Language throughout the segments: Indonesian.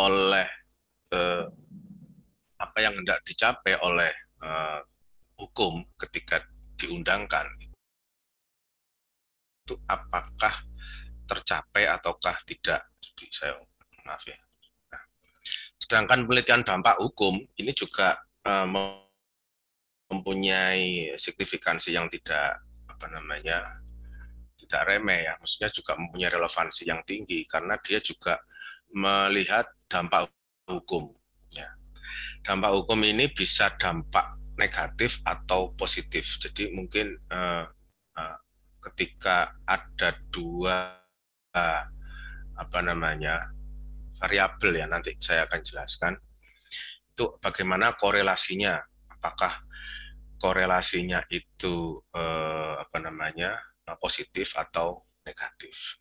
oleh eh, apa yang hendak dicapai oleh eh, hukum ketika diundangkan itu apakah tercapai ataukah tidak. Jadi saya maaf ya. Nah, sedangkan penelitian dampak hukum ini juga uh, mempunyai signifikansi yang tidak apa namanya tidak remeh ya, maksudnya juga mempunyai relevansi yang tinggi karena dia juga melihat dampak hukum. Ya. Dampak hukum ini bisa dampak negatif atau positif. Jadi mungkin uh, uh, ketika ada dua uh, apa namanya variabel ya nanti saya akan jelaskan itu bagaimana korelasinya apakah korelasinya itu uh, apa namanya positif atau negatif.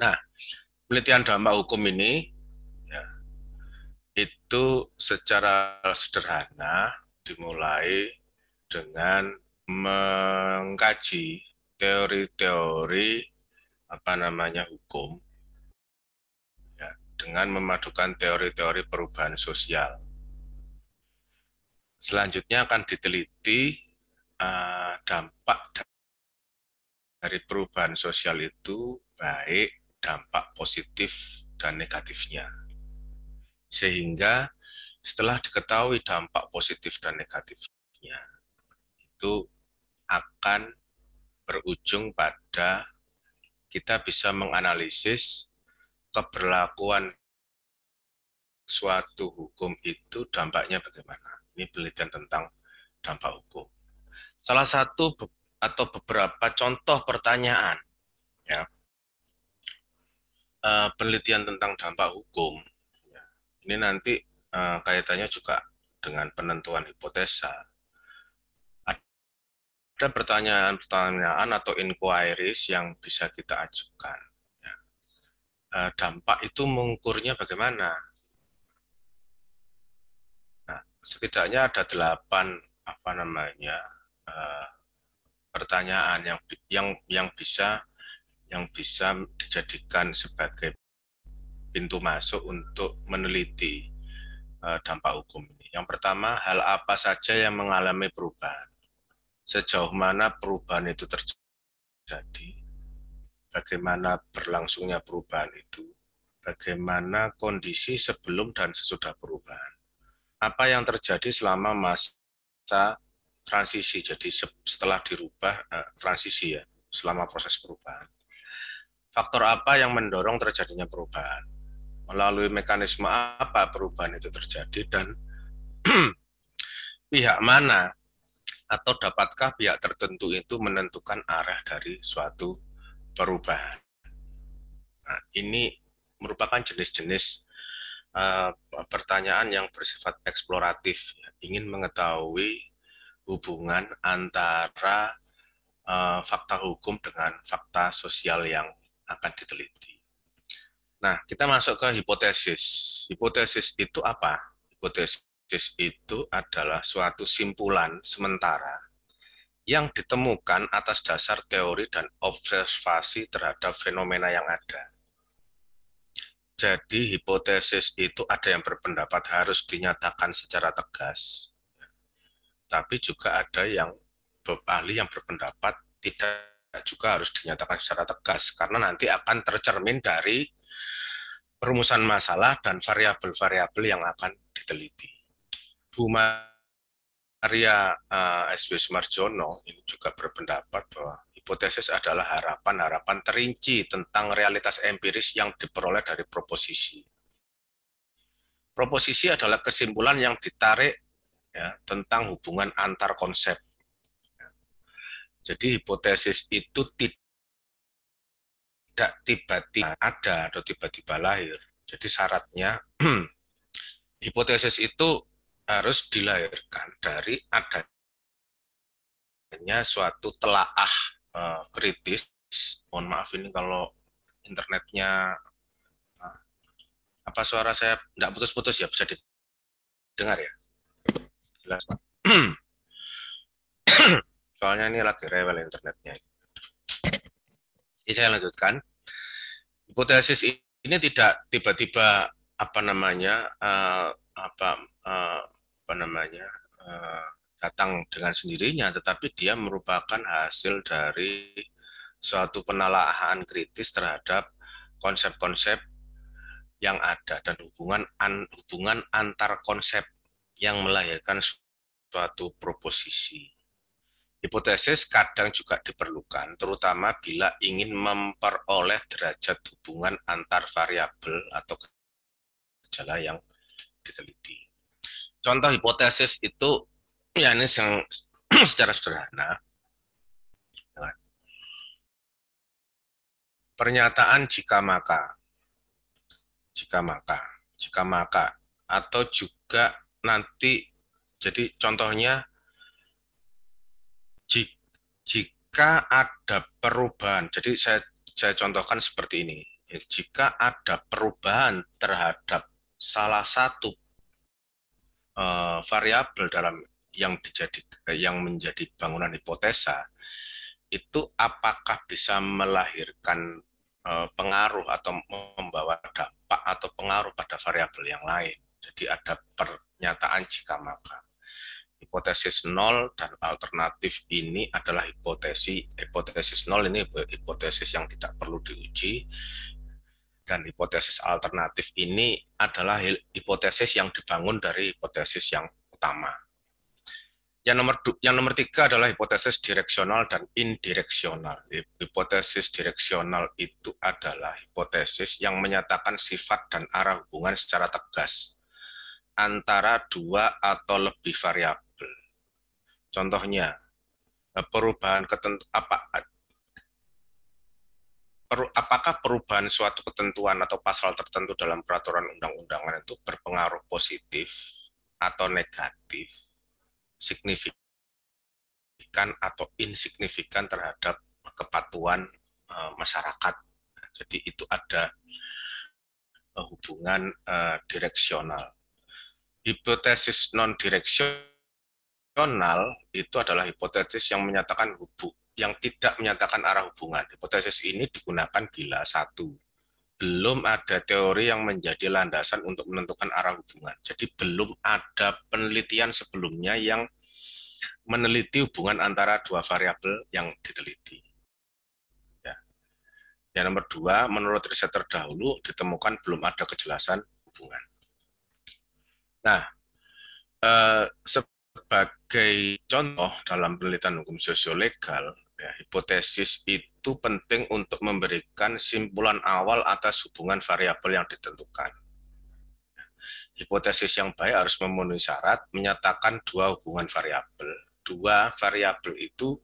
Nah, penelitian dampak hukum ini ya, itu secara sederhana dimulai dengan mengkaji teori-teori apa namanya hukum ya, dengan memadukan teori-teori perubahan sosial. Selanjutnya akan diteliti uh, dampak dari perubahan sosial itu baik dampak positif dan negatifnya. Sehingga setelah diketahui dampak positif dan negatifnya, itu akan berujung pada kita bisa menganalisis keberlakuan suatu hukum itu dampaknya bagaimana. Ini penelitian tentang dampak hukum. Salah satu atau beberapa contoh pertanyaan ya uh, penelitian tentang dampak hukum ya. ini nanti uh, kaitannya juga dengan penentuan hipotesa ada pertanyaan-pertanyaan atau inquiries yang bisa kita ajukan. Ya. Uh, dampak itu mengukurnya bagaimana? Nah, setidaknya ada delapan apa namanya uh, pertanyaan yang yang yang bisa yang bisa dijadikan sebagai pintu masuk untuk meneliti uh, dampak hukum ini. Yang pertama, hal apa saja yang mengalami perubahan? sejauh mana perubahan itu terjadi, bagaimana berlangsungnya perubahan itu, bagaimana kondisi sebelum dan sesudah perubahan, apa yang terjadi selama masa transisi, jadi setelah dirubah eh, transisi ya, selama proses perubahan. Faktor apa yang mendorong terjadinya perubahan? Melalui mekanisme apa perubahan itu terjadi dan pihak mana atau dapatkah pihak tertentu itu menentukan arah dari suatu perubahan? Nah, ini merupakan jenis-jenis uh, pertanyaan yang bersifat eksploratif, ingin mengetahui hubungan antara uh, fakta hukum dengan fakta sosial yang akan diteliti. Nah, kita masuk ke hipotesis. Hipotesis itu apa? Hipotesis itu adalah suatu simpulan sementara yang ditemukan atas dasar teori dan observasi terhadap fenomena yang ada. Jadi hipotesis itu ada yang berpendapat harus dinyatakan secara tegas, tapi juga ada yang ahli yang berpendapat tidak juga harus dinyatakan secara tegas, karena nanti akan tercermin dari perumusan masalah dan variabel-variabel yang akan diteliti. Bu Maria uh, eh, SW Sumarjono ini juga berpendapat bahwa hipotesis adalah harapan-harapan terinci tentang realitas empiris yang diperoleh dari proposisi. Proposisi adalah kesimpulan yang ditarik ya, tentang hubungan antar konsep. Jadi hipotesis itu tidak tiba-tiba ada atau tiba-tiba lahir. Jadi syaratnya hipotesis itu harus dilahirkan dari adanya suatu telaah uh, kritis. Mohon maaf ini kalau internetnya uh, apa suara saya tidak putus-putus ya bisa didengar ya. Jelas. Soalnya ini lagi rewel internetnya. Jadi saya lanjutkan. Hipotesis ini tidak tiba-tiba apa namanya uh, apa uh, apa namanya uh, datang dengan sendirinya, tetapi dia merupakan hasil dari suatu penelaahan kritis terhadap konsep-konsep yang ada dan hubungan an, hubungan antar konsep yang melahirkan suatu proposisi. Hipotesis kadang juga diperlukan, terutama bila ingin memperoleh derajat hubungan antar variabel atau gejala yang diteliti. Contoh hipotesis itu ya ini yang secara sederhana. Pernyataan jika maka, jika maka, jika maka, atau juga nanti, jadi contohnya jika ada perubahan, jadi saya saya contohkan seperti ini. Jika ada perubahan terhadap salah satu uh, variabel dalam yang dijadi yang menjadi bangunan hipotesa, itu apakah bisa melahirkan uh, pengaruh atau membawa dampak atau pengaruh pada variabel yang lain. Jadi ada pernyataan jika maka hipotesis nol dan alternatif ini adalah hipotesis hipotesis nol ini hipotesis yang tidak perlu diuji dan hipotesis alternatif ini adalah hipotesis yang dibangun dari hipotesis yang utama. Yang nomor yang nomor tiga adalah hipotesis direksional dan indireksional. Hipotesis direksional itu adalah hipotesis yang menyatakan sifat dan arah hubungan secara tegas antara dua atau lebih variabel Contohnya, eh, perubahan ketentu apa per, apakah perubahan suatu ketentuan atau pasal tertentu dalam peraturan undang-undangan itu berpengaruh positif atau negatif, signifikan atau insignifikan terhadap kepatuhan uh, masyarakat. Jadi itu ada hubungan uh, direksional. Hipotesis non direksional rasional itu adalah hipotesis yang menyatakan hubung yang tidak menyatakan arah hubungan. Hipotesis ini digunakan bila satu belum ada teori yang menjadi landasan untuk menentukan arah hubungan. Jadi belum ada penelitian sebelumnya yang meneliti hubungan antara dua variabel yang diteliti. Ya. Yang nomor dua, menurut riset terdahulu ditemukan belum ada kejelasan hubungan. Nah, eh, sebagai contoh dalam penelitian hukum sosiolegal, ya, hipotesis itu penting untuk memberikan simpulan awal atas hubungan variabel yang ditentukan. Hipotesis yang baik harus memenuhi syarat menyatakan dua hubungan variabel. Dua variabel itu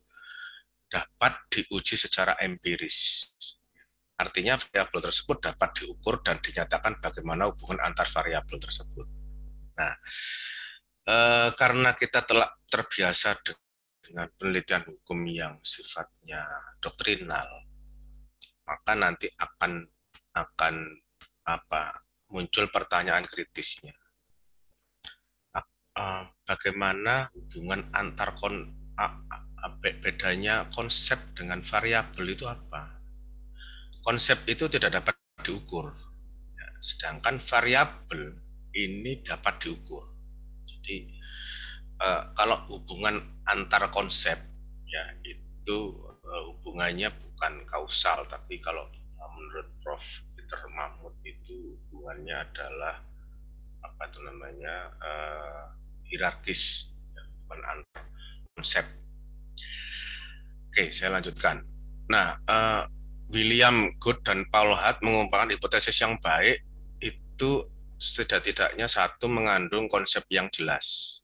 dapat diuji secara empiris. Artinya variabel tersebut dapat diukur dan dinyatakan bagaimana hubungan antar variabel tersebut. Nah, Eh, karena kita telah terbiasa dengan penelitian hukum yang sifatnya doktrinal, maka nanti akan akan apa muncul pertanyaan kritisnya. Bagaimana hubungan antar kon bedanya konsep dengan variabel itu apa? Konsep itu tidak dapat diukur, ya, sedangkan variabel ini dapat diukur jadi uh, kalau hubungan antar konsep ya itu uh, hubungannya bukan kausal, tapi kalau menurut Prof. Peter Mahmud itu hubungannya adalah apa itu namanya uh, hierarkis, ya, bukan antar konsep. Oke, saya lanjutkan. Nah, uh, William Good dan Paul Hart mengumpulkan hipotesis yang baik itu setidak-tidaknya satu mengandung konsep yang jelas,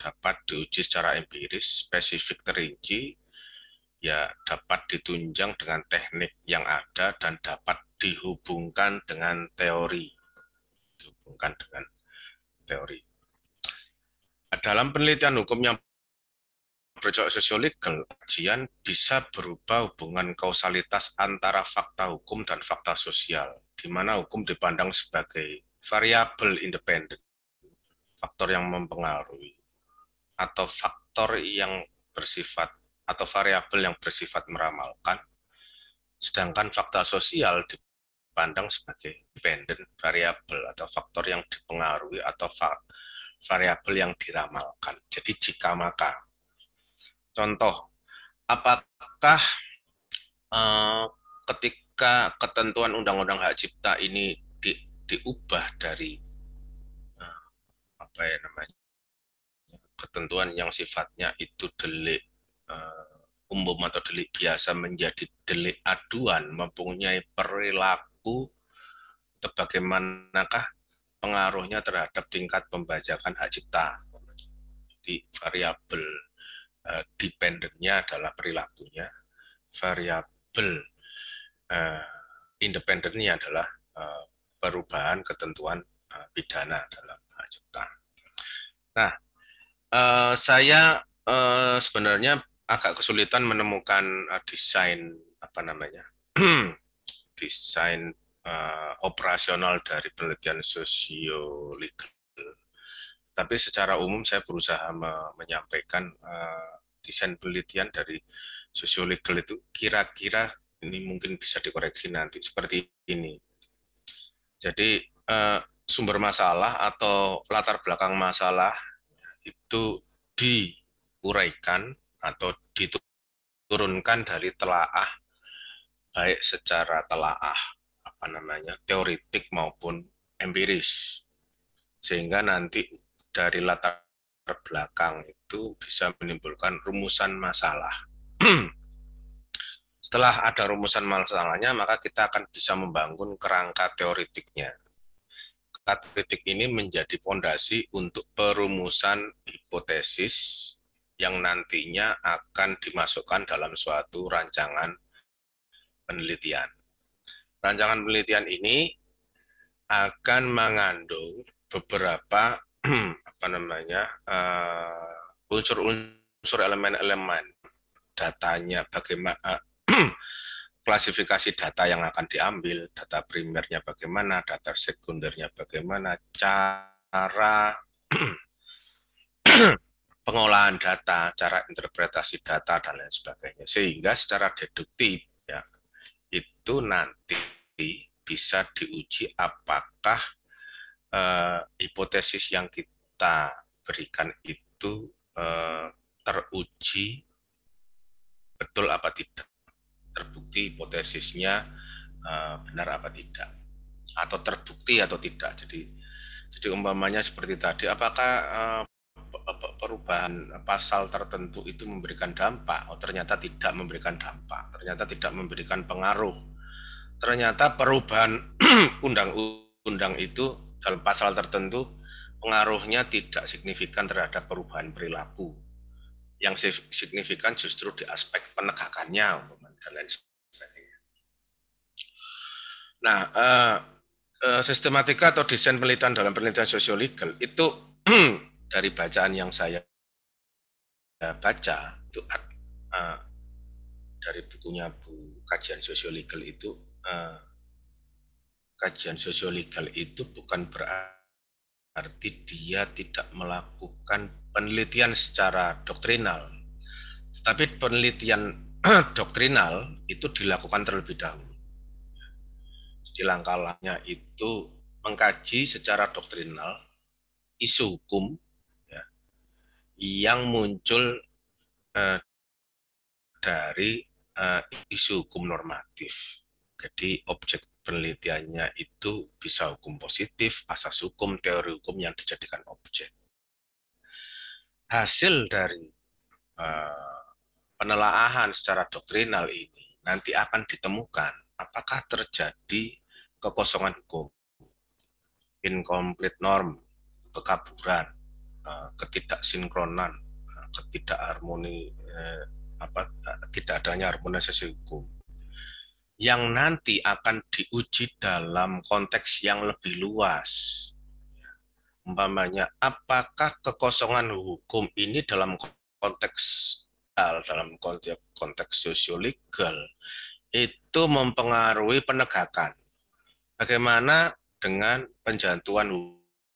dapat diuji secara empiris, spesifik terinci, ya dapat ditunjang dengan teknik yang ada dan dapat dihubungkan dengan teori. Dihubungkan dengan teori. Dalam penelitian hukum yang bercok sosiolegal, kajian bisa berubah hubungan kausalitas antara fakta hukum dan fakta sosial, di mana hukum dipandang sebagai variabel independen, faktor yang mempengaruhi, atau faktor yang bersifat atau variabel yang bersifat meramalkan, sedangkan fakta sosial dipandang sebagai dependent variable atau faktor yang dipengaruhi atau variabel yang diramalkan. Jadi jika maka. Contoh, apakah uh, ketika ketentuan Undang-Undang Hak Cipta ini diubah dari uh, apa ya namanya ketentuan yang sifatnya itu delik uh, umum atau delik biasa menjadi delik aduan mempunyai perilaku bagaimanakah pengaruhnya terhadap tingkat pembajakan hak cipta. Jadi variabel uh, dependennya adalah perilakunya, variabel uh, independennya adalah uh, perubahan ketentuan uh, pidana dalam hak cipta. Nah, uh, saya sebenarnya agak kesulitan menemukan desain apa namanya desain operasional dari penelitian sosio legal. Tapi secara umum saya berusaha me menyampaikan desain penelitian dari sosio legal itu kira-kira ini mungkin bisa dikoreksi nanti seperti ini. Jadi uh, sumber masalah atau latar belakang masalah itu diuraikan atau diturunkan dari telaah baik secara telaah apa namanya teoritik maupun empiris sehingga nanti dari latar belakang itu bisa menimbulkan rumusan masalah. Setelah ada rumusan masalahnya, maka kita akan bisa membangun kerangka teoritiknya. Kerangka teoritik ini menjadi fondasi untuk perumusan hipotesis yang nantinya akan dimasukkan dalam suatu rancangan penelitian rancangan penelitian ini akan mengandung beberapa apa namanya uh, unsur-unsur elemen-elemen datanya bagaimana klasifikasi data yang akan diambil data primernya bagaimana data sekundernya bagaimana cara pengolahan data cara interpretasi data dan lain sebagainya. Sehingga secara deduktif ya itu nanti bisa diuji apakah uh, hipotesis yang kita berikan itu uh, teruji betul apa tidak, terbukti hipotesisnya uh, benar apa tidak, atau terbukti atau tidak. Jadi, jadi umpamanya seperti tadi, apakah uh, perubahan pasal tertentu itu memberikan dampak. Oh, ternyata tidak memberikan dampak. Ternyata tidak memberikan pengaruh. Ternyata perubahan undang-undang itu dalam pasal tertentu pengaruhnya tidak signifikan terhadap perubahan perilaku. Yang signifikan justru di aspek penegakannya dan lain sebagainya. Nah, eh, eh, sistematika atau desain penelitian dalam penelitian sosiologis itu dari bacaan yang saya baca itu uh, dari bukunya Bu kajian sosiologis itu kajian sosiologis itu bukan berarti dia tidak melakukan penelitian secara doktrinal tapi penelitian doktrinal itu dilakukan terlebih dahulu jadi langkah-langkahnya itu mengkaji secara doktrinal isu hukum yang muncul uh, dari uh, isu hukum normatif. Jadi objek penelitiannya itu bisa hukum positif, asas hukum, teori hukum yang dijadikan objek. Hasil dari uh, penelaahan secara doktrinal ini nanti akan ditemukan apakah terjadi kekosongan hukum, incomplete norm, kekaburan, Eh, ketidaksinkronan, eh, ketidakharmoni eh, apa tidak adanya harmonisasi hukum yang nanti akan diuji dalam konteks yang lebih luas. Umpamanya, apakah kekosongan hukum ini dalam konteks dalam konteks, konteks sosiolegal itu mempengaruhi penegakan. Bagaimana dengan penjatuhan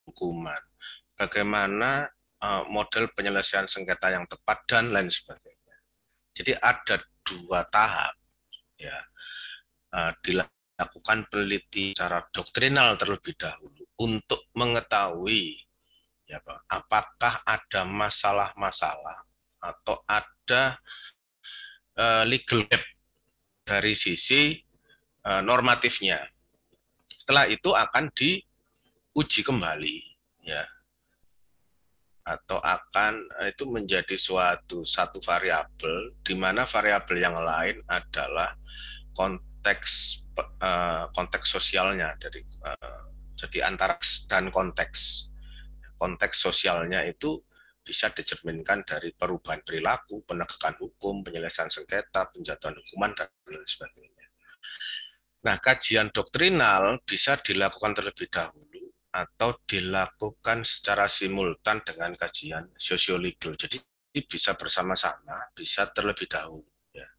hukuman? bagaimana uh, model penyelesaian sengketa yang tepat dan lain sebagainya. Jadi ada dua tahap ya uh, dilakukan peneliti secara doktrinal terlebih dahulu untuk mengetahui ya Pak, apakah ada masalah-masalah atau ada uh, legal gap dari sisi uh, normatifnya. Setelah itu akan diuji kembali ya atau akan eh, itu menjadi suatu satu variabel di mana variabel yang lain adalah konteks konteks sosialnya dari jadi antara dan konteks konteks sosialnya itu bisa dicerminkan dari perubahan perilaku, penegakan hukum, penyelesaian sengketa, penjatuhan hukuman, dan lain sebagainya. Nah, kajian doktrinal bisa dilakukan terlebih dahulu atau dilakukan secara simultan dengan kajian sosiolegal. Jadi bisa bersama-sama, bisa terlebih dahulu. Ya.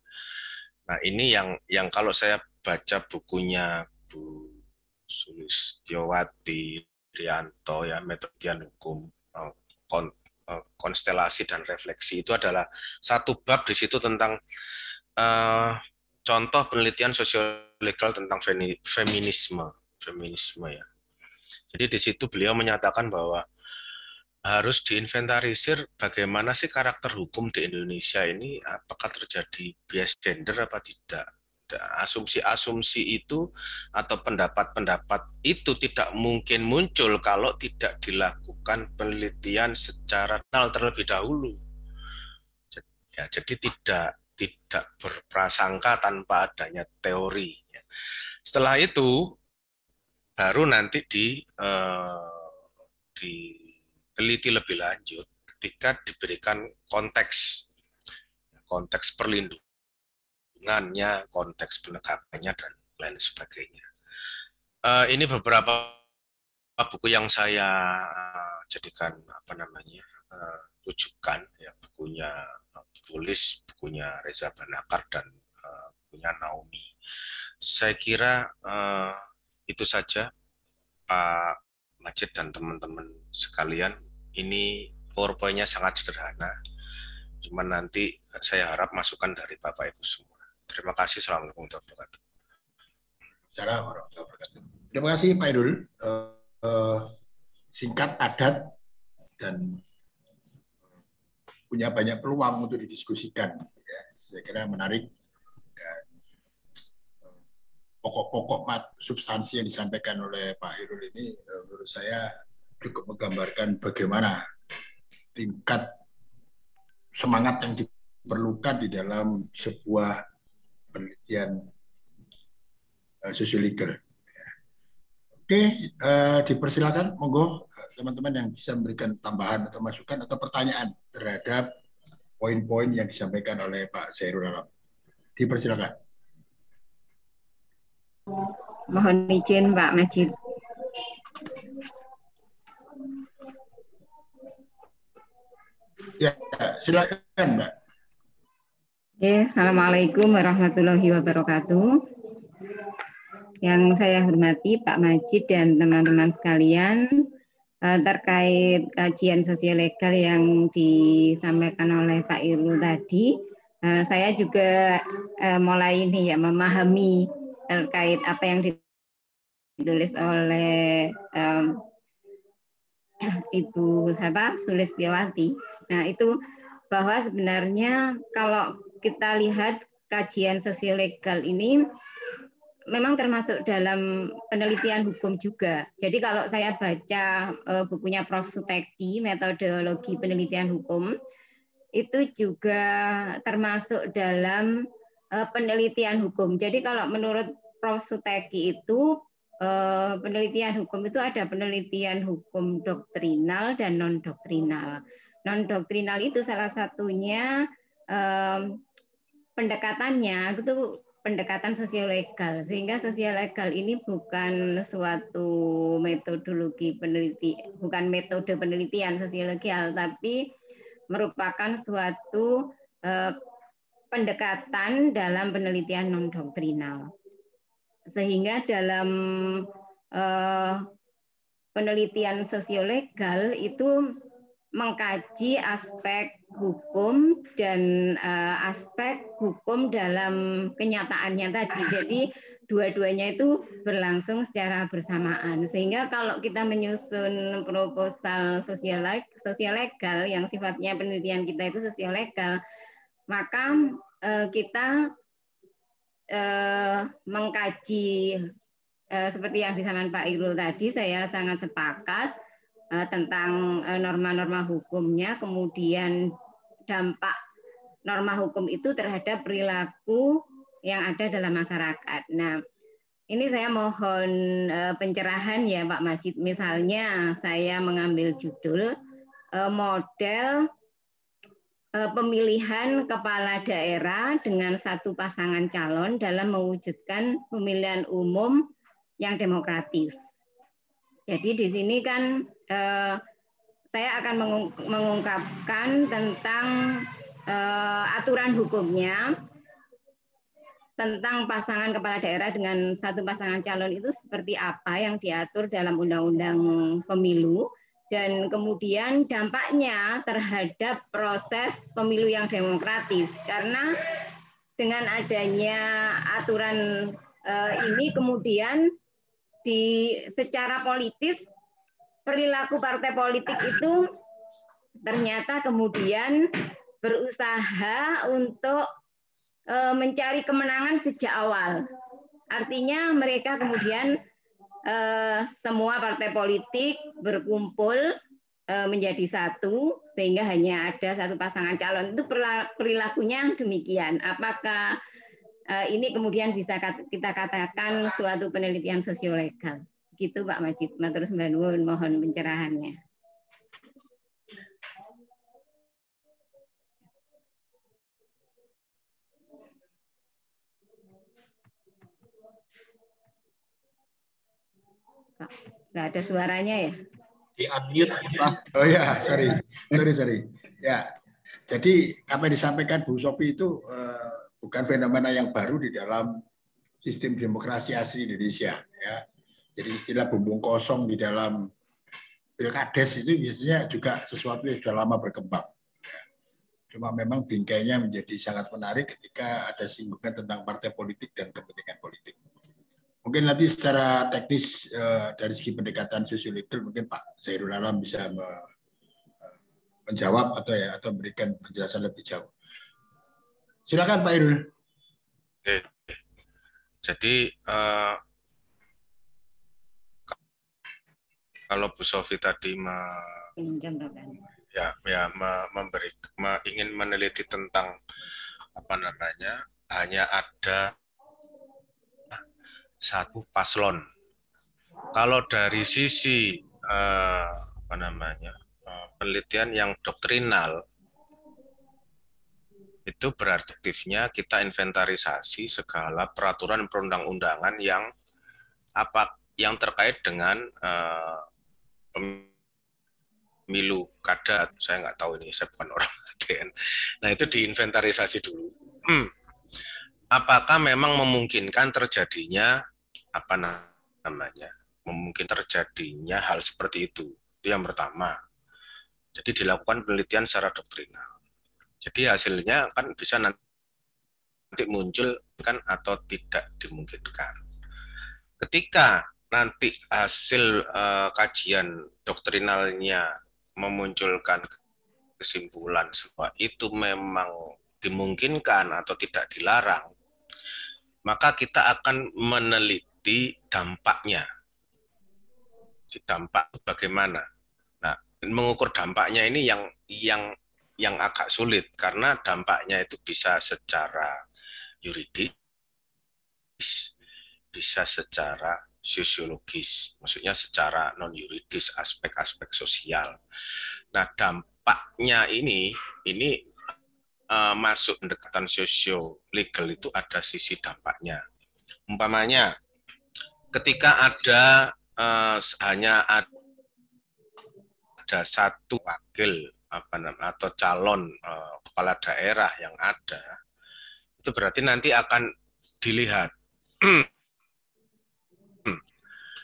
Nah, ini yang yang kalau saya baca bukunya Bu Sulistiowati Rianto ya metodian hukum eh, Eh, konstelasi dan refleksi itu adalah satu bab di situ tentang uh, contoh penelitian sosiolekal tentang feminisme, feminisme ya. Jadi di situ beliau menyatakan bahwa harus diinventarisir bagaimana sih karakter hukum di Indonesia ini apakah terjadi bias gender apa tidak asumsi-asumsi itu atau pendapat-pendapat itu tidak mungkin muncul kalau tidak dilakukan penelitian secara nal terlebih dahulu. Ya, jadi tidak tidak berprasangka tanpa adanya teori. Ya. Setelah itu baru nanti di eh, diteliti lebih lanjut ketika diberikan konteks konteks perlindungan lingkungannya, konteks penegakannya, dan lain sebagainya. Uh, ini beberapa buku yang saya jadikan apa namanya uh, ya bukunya tulis bukunya Reza Banakar dan uh, bukunya Naomi. Saya kira uh, itu saja Pak Majid dan teman-teman sekalian. Ini PowerPoint-nya sangat sederhana. Cuman nanti saya harap masukan dari Bapak Ibu semua. Terima kasih. Assalamualaikum warahmatullahi wabarakatuh. Assalamualaikum warahmatullahi wabarakatuh. Terima kasih Pak Idul. Uh, uh, singkat, padat, dan punya banyak peluang untuk didiskusikan. Ya. Saya kira menarik dan eh, pokok-pokok mat substansi yang disampaikan oleh Pak Irul ini menurut saya cukup menggambarkan bagaimana tingkat semangat yang diperlukan di dalam sebuah penelitian uh, sosiologis. Oke, uh, dipersilakan, monggo teman-teman yang bisa memberikan tambahan atau masukan atau pertanyaan terhadap poin-poin yang disampaikan oleh Pak Zairul Alam. Dipersilakan. Mohon izin Pak Majid. Ya, silakan Mbak. Oke, Assalamualaikum warahmatullahi wabarakatuh. Yang saya hormati Pak Majid dan teman-teman sekalian, eh, terkait kajian sosialegal yang disampaikan oleh Pak Irul tadi, eh, saya juga eh, mulai ini ya memahami terkait apa yang ditulis oleh Ibu siapa Sulistiawati. Nah itu bahwa sebenarnya kalau kita lihat kajian sosiolegal ini memang termasuk dalam penelitian hukum juga. Jadi kalau saya baca uh, bukunya Prof. Suteki, metodologi penelitian hukum, itu juga termasuk dalam uh, penelitian hukum. Jadi kalau menurut Prof. Suteki itu uh, penelitian hukum itu ada penelitian hukum doktrinal dan non doktrinal. Non doktrinal itu salah satunya pendekatannya itu pendekatan sosiolegal sehingga sosiolegal ini bukan suatu metodologi peneliti bukan metode penelitian sosiolegal tapi merupakan suatu eh, pendekatan dalam penelitian non doktrinal sehingga dalam eh, penelitian sosiolegal itu mengkaji aspek hukum dan uh, aspek hukum dalam kenyataannya tadi. Jadi dua-duanya itu berlangsung secara bersamaan. Sehingga kalau kita menyusun proposal sosial sosial legal yang sifatnya penelitian kita itu sosial legal, maka eh, kita eh, mengkaji eh, seperti yang disampaikan Pak Irul tadi, saya sangat sepakat tentang eh, norma-norma hukumnya, kemudian dampak norma hukum itu terhadap perilaku yang ada dalam masyarakat. Nah, ini saya mohon uh, pencerahan ya Pak Majid. Misalnya saya mengambil judul model pemilihan kepala daerah dengan satu pasangan calon dalam mewujudkan pemilihan umum yang demokratis. Jadi di sini kan uh, saya akan mengungkapkan tentang uh, aturan hukumnya tentang pasangan kepala daerah dengan satu pasangan calon itu seperti apa yang diatur dalam undang-undang pemilu dan kemudian dampaknya terhadap proses pemilu yang demokratis. Karena dengan adanya aturan eh, ini kemudian di secara politis perilaku partai politik itu ternyata kemudian berusaha untuk Eh, mencari kemenangan sejak awal. Artinya mereka kemudian eh, semua partai politik berkumpul eh, menjadi satu sehingga hanya ada satu pasangan calon itu perilakunya demikian. Apakah ini kemudian bisa kita katakan suatu penelitian sosiolegal? Gitu Pak Majid. Matur mohon pencerahannya. Nggak ada suaranya ya? Di unmute Oh ya, sorry, sorry, sorry. Ya, jadi apa yang disampaikan Bu Sofi itu uh, bukan fenomena yang baru di dalam sistem demokrasi asli Indonesia. Ya, jadi istilah bumbung kosong di dalam pilkades itu biasanya juga sesuatu yang sudah lama berkembang. Cuma memang bingkainya menjadi sangat menarik ketika ada singgungan tentang partai politik dan kepentingan politik. Mungkin nanti secara teknis uh, dari segi pendekatan sosiologis mungkin Pak Zairul Alam bisa me, uh, menjawab atau ya atau memberikan penjelasan lebih jauh. Silakan Pak Irul. Jadi uh, kalau Bu Sofi tadi me, ya ya me, memberi me, ingin meneliti tentang apa namanya hanya ada satu paslon. Kalau dari sisi eh, apa namanya eh, penelitian yang doktrinal itu berarti kita inventarisasi segala peraturan perundang-undangan yang apa yang terkait dengan eh, pemilu kada saya nggak tahu ini saya bukan orang ADN. Nah itu diinventarisasi dulu. Hmm. Apakah memang memungkinkan terjadinya apa namanya memungkin terjadinya hal seperti itu. Itu yang pertama. Jadi dilakukan penelitian secara doktrinal. Jadi hasilnya kan bisa nanti muncul kan atau tidak dimungkinkan. Ketika nanti hasil uh, kajian doktrinalnya memunculkan kesimpulan bahwa itu memang dimungkinkan atau tidak dilarang, maka kita akan meneliti dampaknya. Dampak bagaimana? Nah, mengukur dampaknya ini yang yang yang agak sulit karena dampaknya itu bisa secara yuridis, bisa secara sosiologis, maksudnya secara non yuridis aspek-aspek sosial. Nah, dampaknya ini ini uh, masuk pendekatan sosio legal itu ada sisi dampaknya. Umpamanya ketika ada uh, hanya ada, satu wakil apa namanya atau calon uh, kepala daerah yang ada itu berarti nanti akan dilihat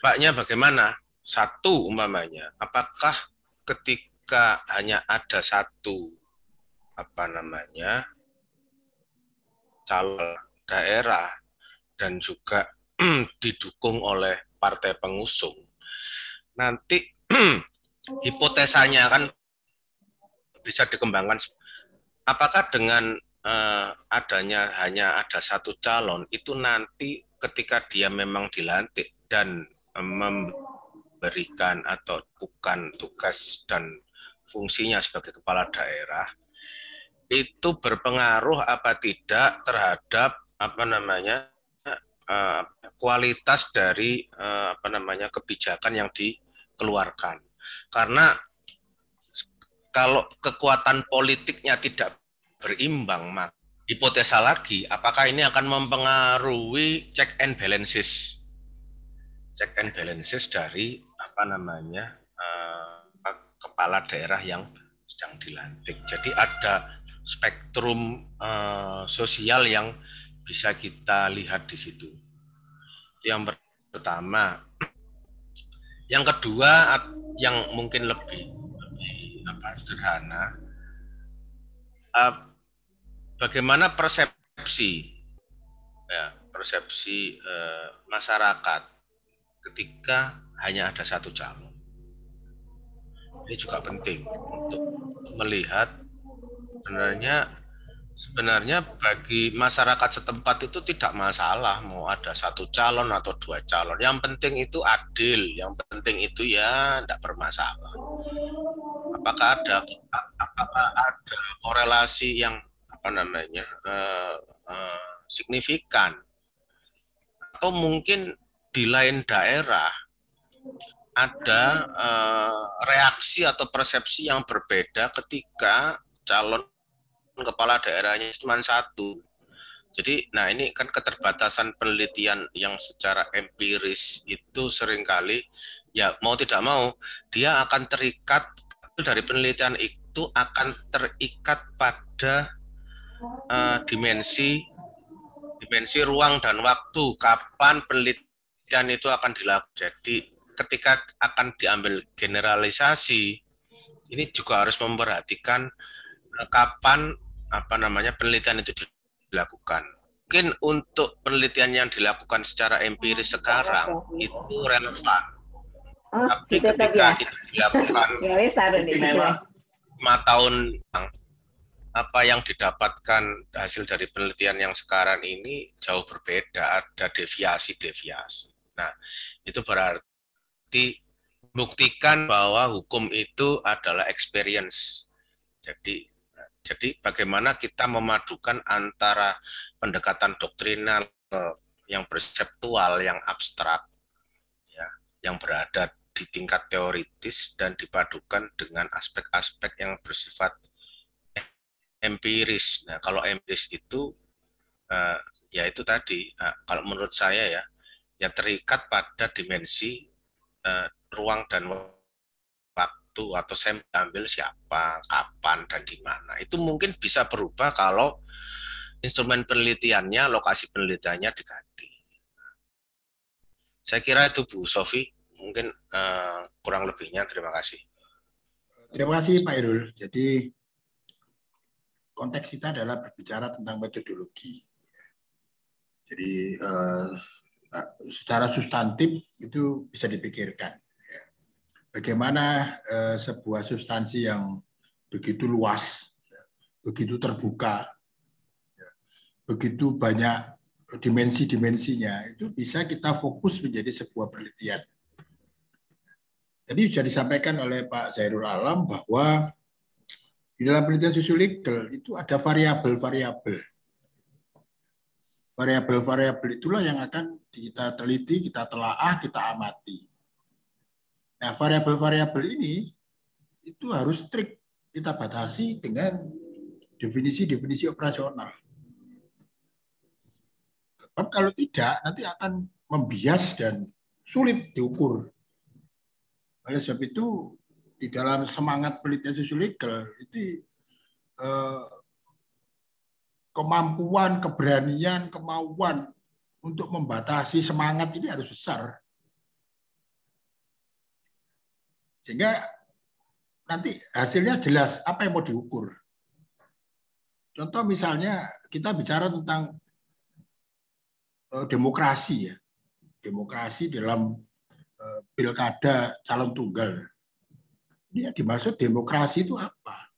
Paknya bagaimana? Satu umpamanya, apakah ketika hanya ada satu apa namanya calon daerah dan juga didukung oleh partai pengusung, nanti hipotesanya kan bisa dikembangkan apakah dengan uh, adanya hanya ada satu calon itu nanti ketika dia memang dilantik dan memberikan atau bukan tugas dan fungsinya sebagai kepala daerah itu berpengaruh apa tidak terhadap apa namanya uh, kualitas dari uh, apa namanya kebijakan yang dikeluarkan. Karena kalau kekuatan politiknya tidak berimbang, mak hipotesa lagi, apakah ini akan mempengaruhi check and balances, check and balances dari apa namanya uh, kepala daerah yang sedang dilantik. Jadi ada spektrum uh, sosial yang bisa kita lihat di situ. Yang pertama, yang kedua yang mungkin lebih apa sederhana uh, bagaimana persepsi ya persepsi uh, masyarakat ketika hanya ada satu calon ini juga penting untuk melihat sebenarnya sebenarnya bagi masyarakat setempat itu tidak masalah mau ada satu calon atau dua calon. Yang penting itu adil, yang penting itu ya tidak bermasalah. Apakah ada apakah ada korelasi yang apa namanya uh, uh, signifikan atau mungkin di lain daerah ada uh, reaksi atau persepsi yang berbeda ketika calon kepala daerahnya cuma satu. Jadi, nah ini kan keterbatasan penelitian yang secara empiris itu sering kali ya mau tidak mau dia akan terikat dari penelitian itu akan terikat pada uh, dimensi dimensi ruang dan waktu kapan penelitian itu akan dilakukan. Jadi ketika akan diambil generalisasi ini juga harus memperhatikan uh, kapan apa namanya penelitian itu dilakukan. Mungkin untuk penelitian yang dilakukan secara empiris sekarang itu relevan. Oh, Tapi gitu ketika ya. itu dilakukan ya, lima tahun apa yang didapatkan hasil dari penelitian yang sekarang ini jauh berbeda, ada deviasi-deviasi. Nah, itu berarti buktikan bahwa hukum itu adalah experience. Jadi jadi bagaimana kita memadukan antara pendekatan doktrinal yang perseptual, yang abstrak, ya, yang berada di tingkat teoritis dan dipadukan dengan aspek-aspek yang bersifat empiris. Nah, kalau empiris itu uh, ya itu tadi, uh, kalau menurut saya ya, yang terikat pada dimensi uh, ruang dan waktu atau saya ambil siapa, kapan, dan di mana. Itu mungkin bisa berubah kalau instrumen penelitiannya, lokasi penelitiannya diganti. Saya kira itu Bu Sofi, mungkin uh, kurang lebihnya. Terima kasih. Terima kasih Pak Irul. Jadi konteks kita adalah berbicara tentang metodologi. Jadi uh, secara substantif itu bisa dipikirkan bagaimana eh, sebuah substansi yang begitu luas, ya, begitu terbuka, ya, begitu banyak dimensi-dimensinya, itu bisa kita fokus menjadi sebuah penelitian. Tadi sudah disampaikan oleh Pak Zairul Alam bahwa di dalam penelitian legal itu ada variabel-variabel. Variabel-variabel itulah yang akan kita teliti, kita telaah, kita amati. Nah, variabel-variabel ini itu harus strict kita batasi dengan definisi-definisi operasional. Sebab kalau tidak, nanti akan membias dan sulit diukur. Oleh sebab itu, di dalam semangat penelitian sosiologis itu eh, kemampuan, keberanian, kemauan untuk membatasi semangat ini harus besar. Sehingga nanti hasilnya jelas apa yang mau diukur. Contoh misalnya kita bicara tentang uh, demokrasi ya. demokrasi dalam eh, pilkada calon tunggal. Ini yang dimaksud demokrasi itu apa?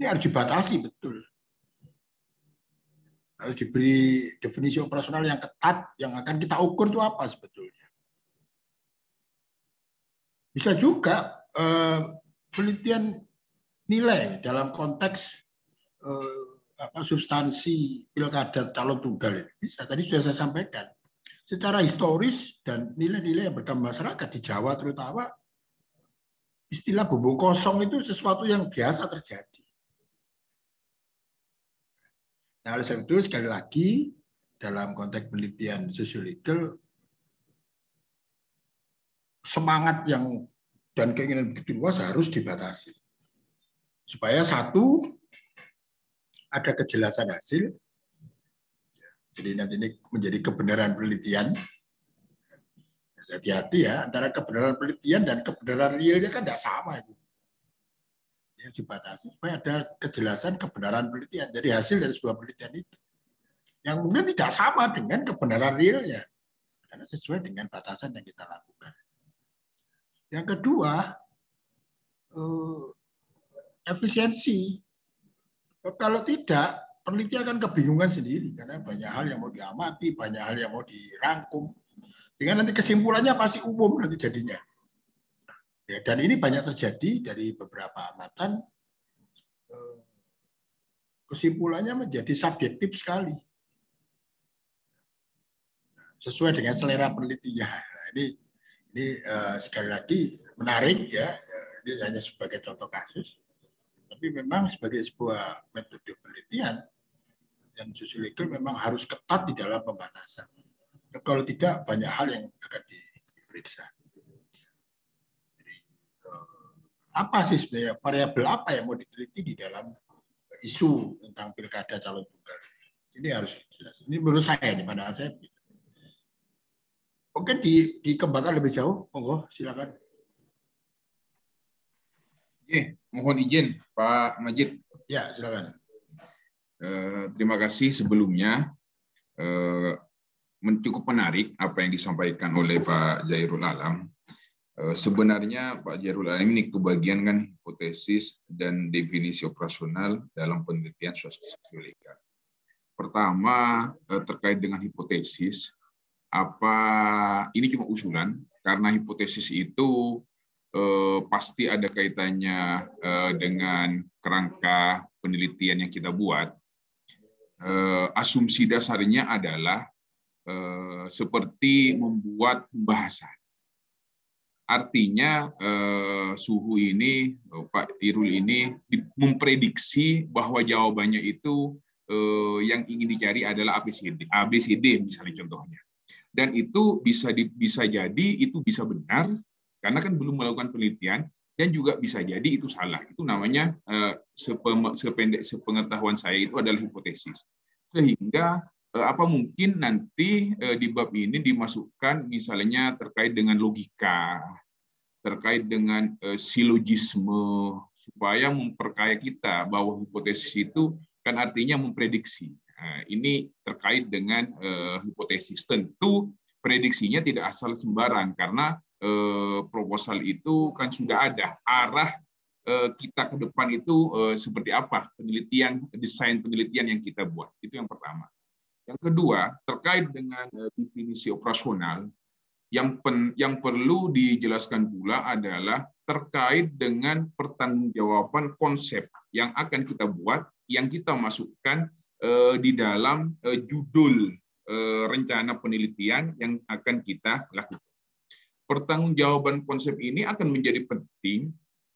Ini harus dibatasi betul. Harus diberi definisi operasional yang ketat, yang akan kita ukur itu apa sebetulnya. Bisa juga eh, penelitian nilai dalam konteks eh, apa substansi pilkada calon tunggal ini bisa tadi sudah saya sampaikan secara historis dan nilai-nilai yang berkembang masyarakat di Jawa terutama istilah bumbu kosong itu sesuatu yang biasa terjadi. Nah, oleh sebab itu sekali lagi dalam konteks penelitian sosiologis semangat yang dan keinginan begitu luas harus dibatasi. Supaya satu ada kejelasan hasil. Jadi nanti ini menjadi kebenaran penelitian. Hati-hati ya, antara kebenaran penelitian dan kebenaran realnya kan tidak sama itu. Yang dibatasi supaya ada kejelasan kebenaran penelitian. Jadi hasil dari sebuah penelitian itu. Yang mungkin tidak sama dengan kebenaran realnya. Karena sesuai dengan batasan yang kita lakukan. Yang kedua, eh, efisiensi kalau tidak, peneliti akan kebingungan sendiri karena banyak hal yang mau diamati, banyak hal yang mau dirangkum. Dengan nanti kesimpulannya pasti umum nanti jadinya. Ya, dan ini banyak terjadi dari beberapa amatan. Eh, kesimpulannya menjadi subjektif sekali. Sesuai dengan selera penelitinya. Nah, ini ini uh, sekali lagi menarik ya. Ini hanya sebagai contoh kasus tapi memang sebagai sebuah metode penelitian dan sosiologis memang harus ketat di dalam pembatasan. Kalau tidak banyak hal yang akan diperiksa. Jadi, eh, apa sih sebenarnya variabel apa yang mau diteliti di dalam isu tentang pilkada calon tunggal? Ini harus jelas. Ini menurut saya ini pandangan saya begitu. Oke, di, dikembangkan lebih jauh, monggo silakan. Oke, mohon izin Pak Majid. Ya, silakan. Eh, terima kasih sebelumnya. Eh, cukup menarik apa yang disampaikan oleh Pak Jairul Alam. Eh, sebenarnya Pak Jairul Alam ini kebagian kan hipotesis dan definisi operasional dalam penelitian sosiolika. Pertama eh, terkait dengan hipotesis, apa ini cuma usulan karena hipotesis itu eh, pasti ada kaitannya eh, dengan kerangka penelitian yang kita buat. Eh, asumsi dasarnya adalah eh, seperti membuat pembahasan. Artinya eh, suhu ini, eh, Pak Irul ini memprediksi bahwa jawabannya itu eh, yang ingin dicari adalah ABCD, ABCD misalnya contohnya. Dan itu bisa di, bisa jadi itu bisa benar karena kan belum melakukan penelitian dan juga bisa jadi itu salah. Itu namanya eh, sependek sepengetahuan saya itu adalah hipotesis. Sehingga eh, apa mungkin nanti eh, di bab ini dimasukkan misalnya terkait dengan logika, terkait dengan silogisme supaya memperkaya kita bahwa hipotesis itu kan artinya memprediksi. Nah, ini terkait dengan hipotesis. Tentu prediksinya tidak asal sembarang karena Eh, proposal itu kan sudah ada arah eh, kita ke depan itu eh, seperti apa penelitian desain penelitian yang kita buat itu yang pertama yang kedua terkait dengan definisi operasional yang pen, yang perlu dijelaskan pula adalah terkait dengan pertanggungjawaban konsep yang akan kita buat yang kita masukkan di dalam judul rencana penelitian yang akan kita lakukan pertanggungjawaban konsep ini akan menjadi penting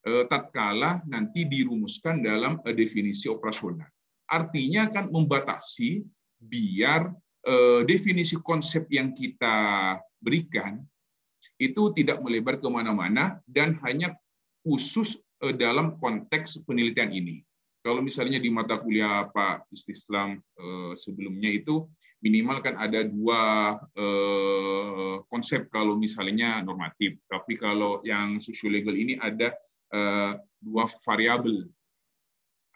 eh, tatkala nanti dirumuskan dalam eh, definisi operasional. Artinya akan membatasi biar eh, definisi konsep yang kita berikan itu tidak melebar ke mana-mana dan hanya khusus dalam konteks penelitian ini. Kalau misalnya di mata kuliah Pak Istislam sebelumnya itu minimal kan ada dua eh, konsep kalau misalnya normatif. Tapi kalau yang sosiolegal ini ada eh, dua variabel.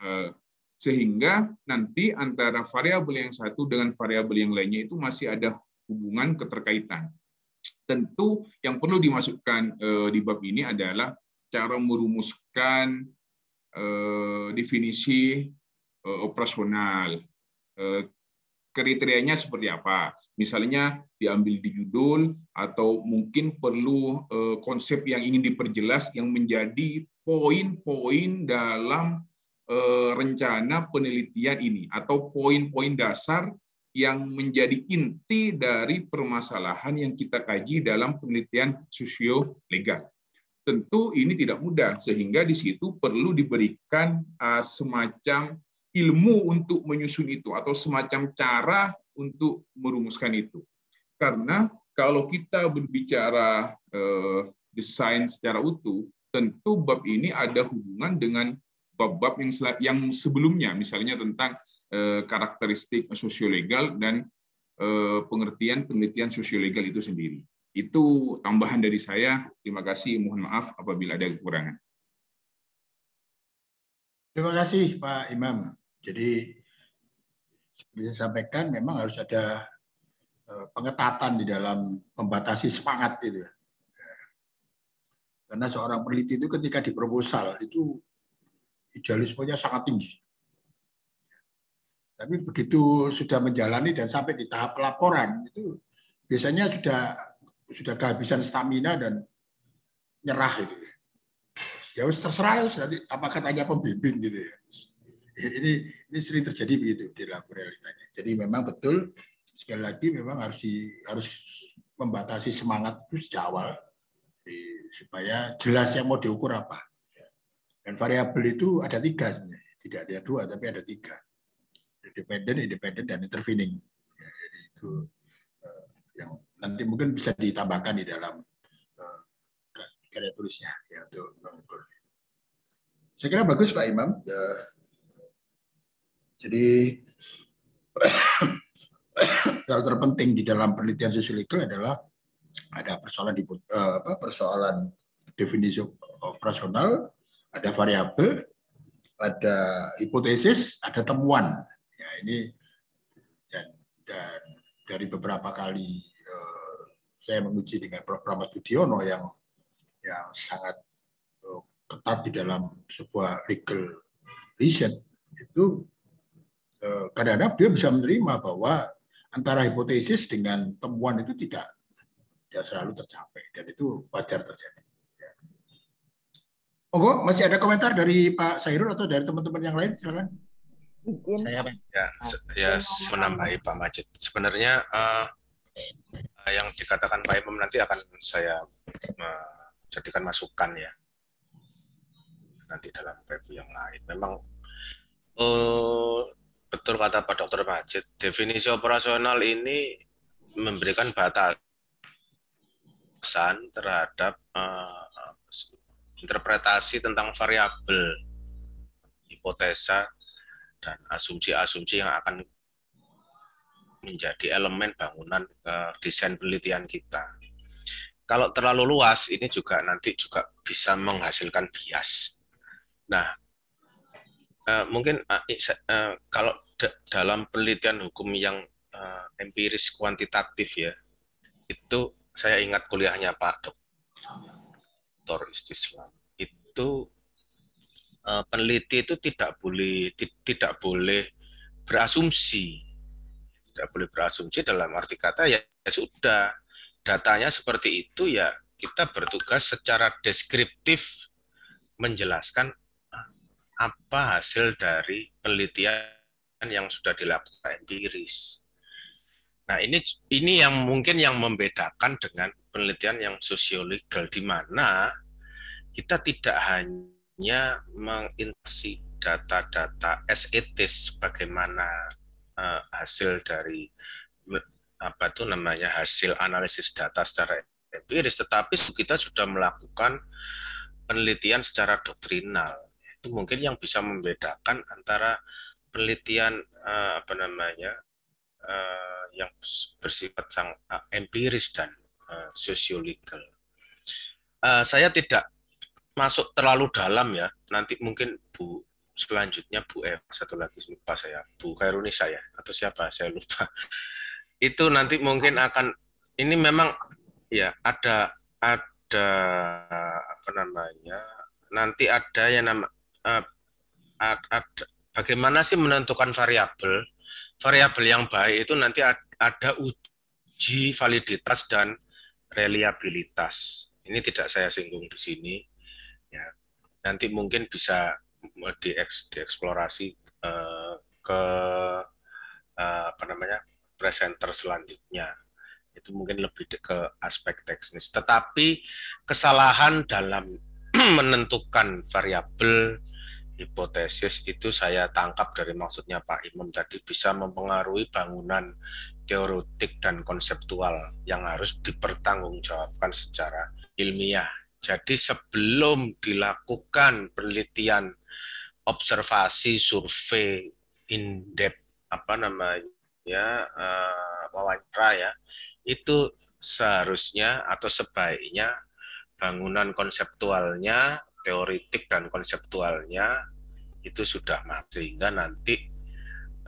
Eh, sehingga nanti antara variabel yang satu dengan variabel yang lainnya itu masih ada hubungan keterkaitan. Tentu yang perlu dimasukkan eh, di bab ini adalah cara merumuskan eh, definisi eh, operasional. Kriterianya seperti apa? Misalnya diambil di judul atau mungkin perlu konsep yang ingin diperjelas yang menjadi poin-poin dalam rencana penelitian ini atau poin-poin dasar yang menjadi inti dari permasalahan yang kita kaji dalam penelitian sosio legal. Tentu ini tidak mudah, sehingga di situ perlu diberikan uh, semacam ilmu untuk menyusun itu, atau semacam cara untuk merumuskan itu. Karena kalau kita berbicara uh, desain secara utuh, tentu bab ini ada hubungan dengan bab-bab yang, yang sebelumnya, misalnya tentang Eh, karakteristik sosiolegal dan eh, pengertian penelitian sosiolegal itu sendiri. Itu tambahan dari saya. Terima kasih. Mohon maaf apabila ada kekurangan. Terima kasih Pak Imam. Jadi seperti saya sampaikan memang harus ada eh, pengetatan di dalam membatasi semangat itu. Karena seorang peneliti itu ketika di proposal itu idealismenya sangat tinggi. Tapi begitu sudah menjalani dan sampai di tahap pelaporan itu biasanya sudah sudah kehabisan stamina dan nyerah itu. Ya wis terserah lah nanti apa katanya pembimbing gitu ya. Ini ini sering terjadi begitu di dalam realitanya. Jadi memang betul sekali lagi memang harus di, harus membatasi semangat itu sejak awal supaya jelas yang mau diukur apa. Dan variabel itu ada tiga. Tidak ada dua, tapi ada tiga independen, independen dan intervening. Ya, jadi itu uh, yang nanti mungkin bisa ditambahkan di dalam uh, karya tulisnya ya untuk mengukur. Saya kira bagus Pak Imam. Uh, jadi yang terpenting di dalam penelitian sosiologis adalah ada persoalan di apa, persoalan definisi operasional, ada variabel, ada hipotesis, ada temuan. Ya, ini dan, dan dari beberapa kali uh, saya menguji dengan program Budiono yang yang sangat uh, ketat di dalam sebuah legal riset itu uh, kadang-kadang dia bisa menerima bahwa antara hipotesis dengan temuan itu tidak tidak selalu tercapai dan itu wajar terjadi. Monggo, masih ada komentar dari Pak Sairul atau dari teman-teman yang lain? Silakan. Saya ya, ya menambahi Pak Majid. Sebenarnya uh, yang dikatakan Pak Imam nanti akan saya uh, jadikan masukan ya nanti dalam review yang lain. Memang uh, betul kata Pak Dr. Majid, definisi operasional ini memberikan batasan terhadap uh, interpretasi tentang variabel hipotesa dan asumsi-asumsi yang akan menjadi elemen bangunan uh, desain penelitian kita. Kalau terlalu luas, ini juga nanti juga bisa menghasilkan bias. Nah, uh, mungkin uh, kalau dalam penelitian hukum yang uh, empiris kuantitatif ya, itu saya ingat kuliahnya Pak Dr. Istislam. Itu Eh, peneliti itu tidak boleh tidak boleh berasumsi tidak boleh berasumsi dalam arti kata ya, ya sudah datanya seperti itu ya kita bertugas secara deskriptif menjelaskan eh, apa hasil dari penelitian yang sudah dilakukan empiris. Nah ini ini yang mungkin yang membedakan dengan penelitian yang sosiologis di mana kita tidak hanya mengintegrasi data-data etis sebagaimana uh, hasil dari apa itu namanya hasil analisis data secara empiris, tetapi kita sudah melakukan penelitian secara doktrinal. Itu mungkin yang bisa membedakan antara penelitian uh, apa namanya uh, yang bersifat sang uh, empiris dan uh, sosiologis. Uh, saya tidak masuk terlalu dalam ya. Nanti mungkin Bu selanjutnya Bu Eva satu lagi lupa saya, Bu Kairuni saya atau siapa saya lupa. itu nanti mungkin akan ini memang ya ada ada apa namanya nanti ada yang nama uh, ada, bagaimana sih menentukan variabel variabel yang baik itu nanti ada uji validitas dan reliabilitas. Ini tidak saya singgung di sini ya. Nanti mungkin bisa dieksplorasi uh, ke uh, apa namanya presenter selanjutnya. Itu mungkin lebih ke aspek teknis. Tetapi kesalahan dalam menentukan variabel hipotesis itu saya tangkap dari maksudnya Pak Imam tadi bisa mempengaruhi bangunan teoretik dan konseptual yang harus dipertanggungjawabkan secara ilmiah. Jadi sebelum dilakukan penelitian observasi survei in depth apa namanya uh, wawancara ya itu seharusnya atau sebaiknya bangunan konseptualnya, teoritik dan konseptualnya itu sudah mati sehingga nanti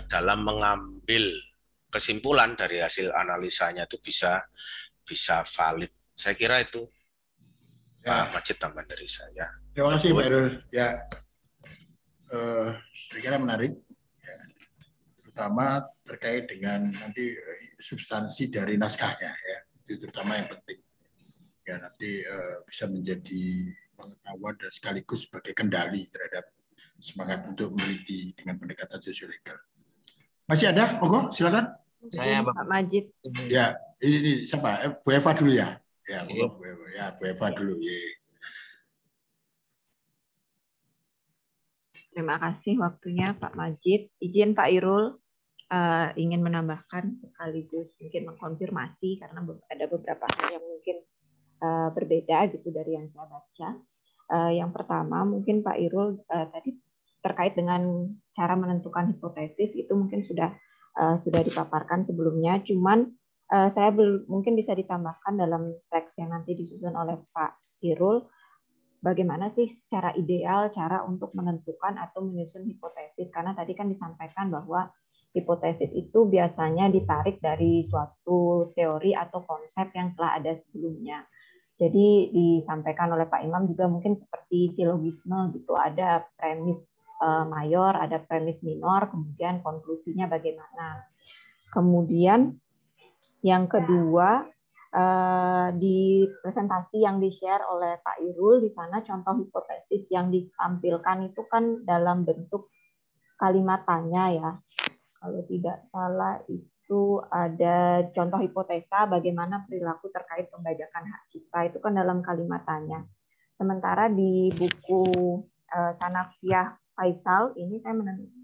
dalam mengambil kesimpulan dari hasil analisanya itu bisa bisa valid. Saya kira itu ya. Pak Majid tambahan dari saya. Terima kasih Pak Irul. Ya, uh, saya kira menarik, ya. terutama terkait dengan nanti substansi dari naskahnya ya itu terutama yang penting ya nanti uh, bisa menjadi pengetahuan dan sekaligus sebagai kendali terhadap semangat untuk meneliti dengan pendekatan sosiolegal. Masih ada? Monggo, silakan. Saya Pak Majid. Ya, ini, ini siapa? Eh, Bu Eva dulu ya. Ya, Bu, Bu Eva, ya, Bu Eva dulu. Ya. Terima kasih waktunya Pak Majid. Izin Pak Irul uh, ingin menambahkan sekaligus mungkin mengkonfirmasi karena ada beberapa hal yang mungkin uh, berbeda gitu dari yang saya baca. Uh, yang pertama mungkin Pak Irul uh, tadi terkait dengan cara menentukan hipotesis itu mungkin sudah uh, sudah dipaparkan sebelumnya. Cuman uh, saya belum mungkin bisa ditambahkan dalam teks yang nanti disusun oleh Pak Irul bagaimana sih cara ideal cara untuk menentukan atau menyusun hipotesis karena tadi kan disampaikan bahwa hipotesis itu biasanya ditarik dari suatu teori atau konsep yang telah ada sebelumnya. Jadi disampaikan oleh Pak Imam juga mungkin seperti silogisme gitu, ada premis eh, mayor, ada premis minor, kemudian konklusinya bagaimana. Kemudian yang kedua eh, di presentasi yang di-share oleh Pak Irul di sana contoh hipotesis yang ditampilkan itu kan dalam bentuk kalimat tanya ya kalau tidak salah itu ada contoh hipotesa bagaimana perilaku terkait pembajakan hak cipta itu kan dalam kalimat tanya. Sementara di buku uh, Sanafiah Faisal ini saya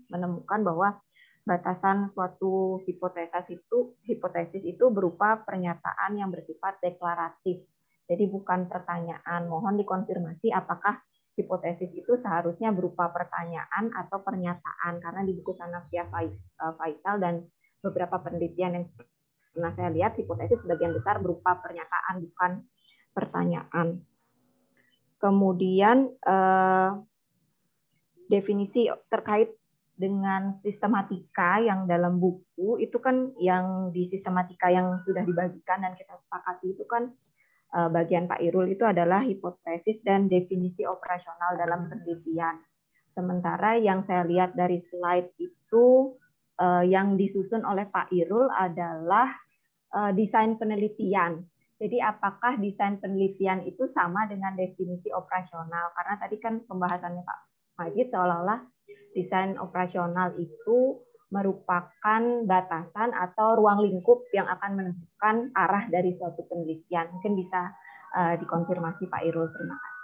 menemukan bahwa batasan suatu hipotesis itu hipotesis itu berupa pernyataan yang bersifat deklaratif. Jadi bukan pertanyaan. Mohon dikonfirmasi apakah hipotesis itu seharusnya berupa pertanyaan atau pernyataan karena di buku Sanafia eh, Faisal dan beberapa penelitian yang pernah saya lihat hipotesis sebagian besar berupa pernyataan bukan pertanyaan. Kemudian eh, definisi terkait dengan sistematika yang dalam buku itu kan yang di sistematika yang sudah dibagikan dan kita sepakati itu kan Eh, bagian Pak Irul itu adalah hipotesis dan definisi operasional dalam penelitian. Sementara yang saya lihat dari slide itu yang disusun oleh Pak Irul adalah eh, desain penelitian. Jadi apakah desain penelitian itu sama dengan definisi operasional? Karena tadi kan pembahasannya Pak Majid seolah-olah desain operasional itu merupakan batasan atau ruang lingkup yang akan menentukan arah dari suatu penelitian. Mungkin bisa uh, dikonfirmasi Pak Irul. Terima kasih.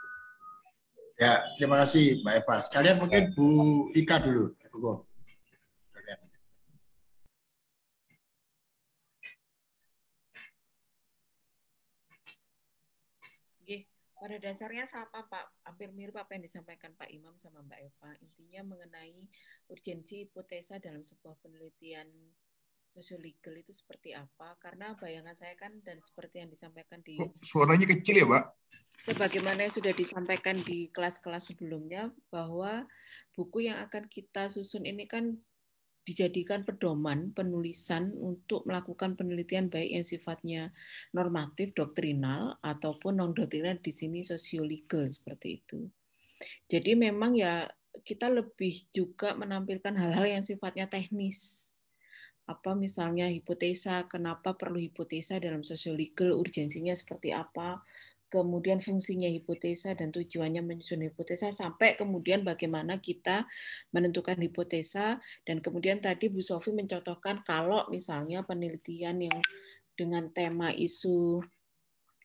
Ya, terima kasih Mbak Eva. Sekalian mungkin Bu Ika dulu. Bu. Pada dasarnya sama Pak, hampir mirip apa yang disampaikan Pak Imam sama Mbak Eva. Intinya mengenai urgensi hipotesa dalam sebuah penelitian sosiologis itu seperti apa? Karena bayangan saya kan dan seperti yang disampaikan di suaranya kecil ya, Pak. Sebagaimana yang sudah disampaikan di kelas-kelas sebelumnya bahwa buku yang akan kita susun ini kan dijadikan pedoman penulisan untuk melakukan penelitian baik yang sifatnya normatif, doktrinal ataupun non doktrinal di sini sosiolegal seperti itu. Jadi memang ya kita lebih juga menampilkan hal-hal yang sifatnya teknis. Apa misalnya hipotesa, kenapa perlu hipotesa dalam sosiolegal, urgensinya seperti apa, kemudian fungsinya hipotesa dan tujuannya menyusun hipotesa sampai kemudian bagaimana kita menentukan hipotesa dan kemudian tadi Bu Sofi mencontohkan kalau misalnya penelitian yang dengan tema isu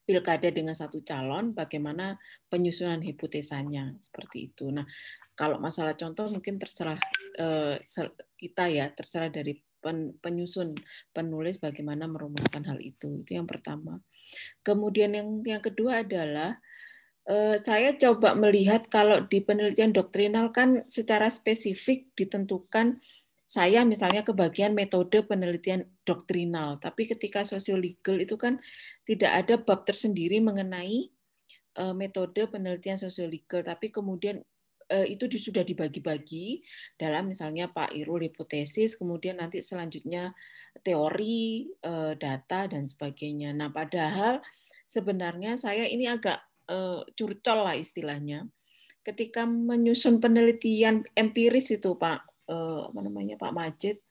pilkada dengan satu calon, bagaimana penyusunan hipotesanya seperti itu. Nah, kalau masalah contoh mungkin terserah eh, kita ya, terserah dari penyusun penulis bagaimana merumuskan hal itu. Itu yang pertama. Kemudian yang yang kedua adalah eh, saya coba melihat kalau di penelitian doktrinal kan secara spesifik ditentukan saya misalnya kebagian metode penelitian doktrinal, tapi ketika sosiolegal itu kan tidak ada bab tersendiri mengenai eh, metode penelitian sosiolegal, tapi kemudian itu sudah dibagi-bagi dalam misalnya Pak Irul hipotesis, kemudian nanti selanjutnya teori, eh, data dan sebagainya. Nah, padahal sebenarnya saya ini agak eh, curcol lah istilahnya. Ketika menyusun penelitian empiris itu Pak apa namanya Pak Majid,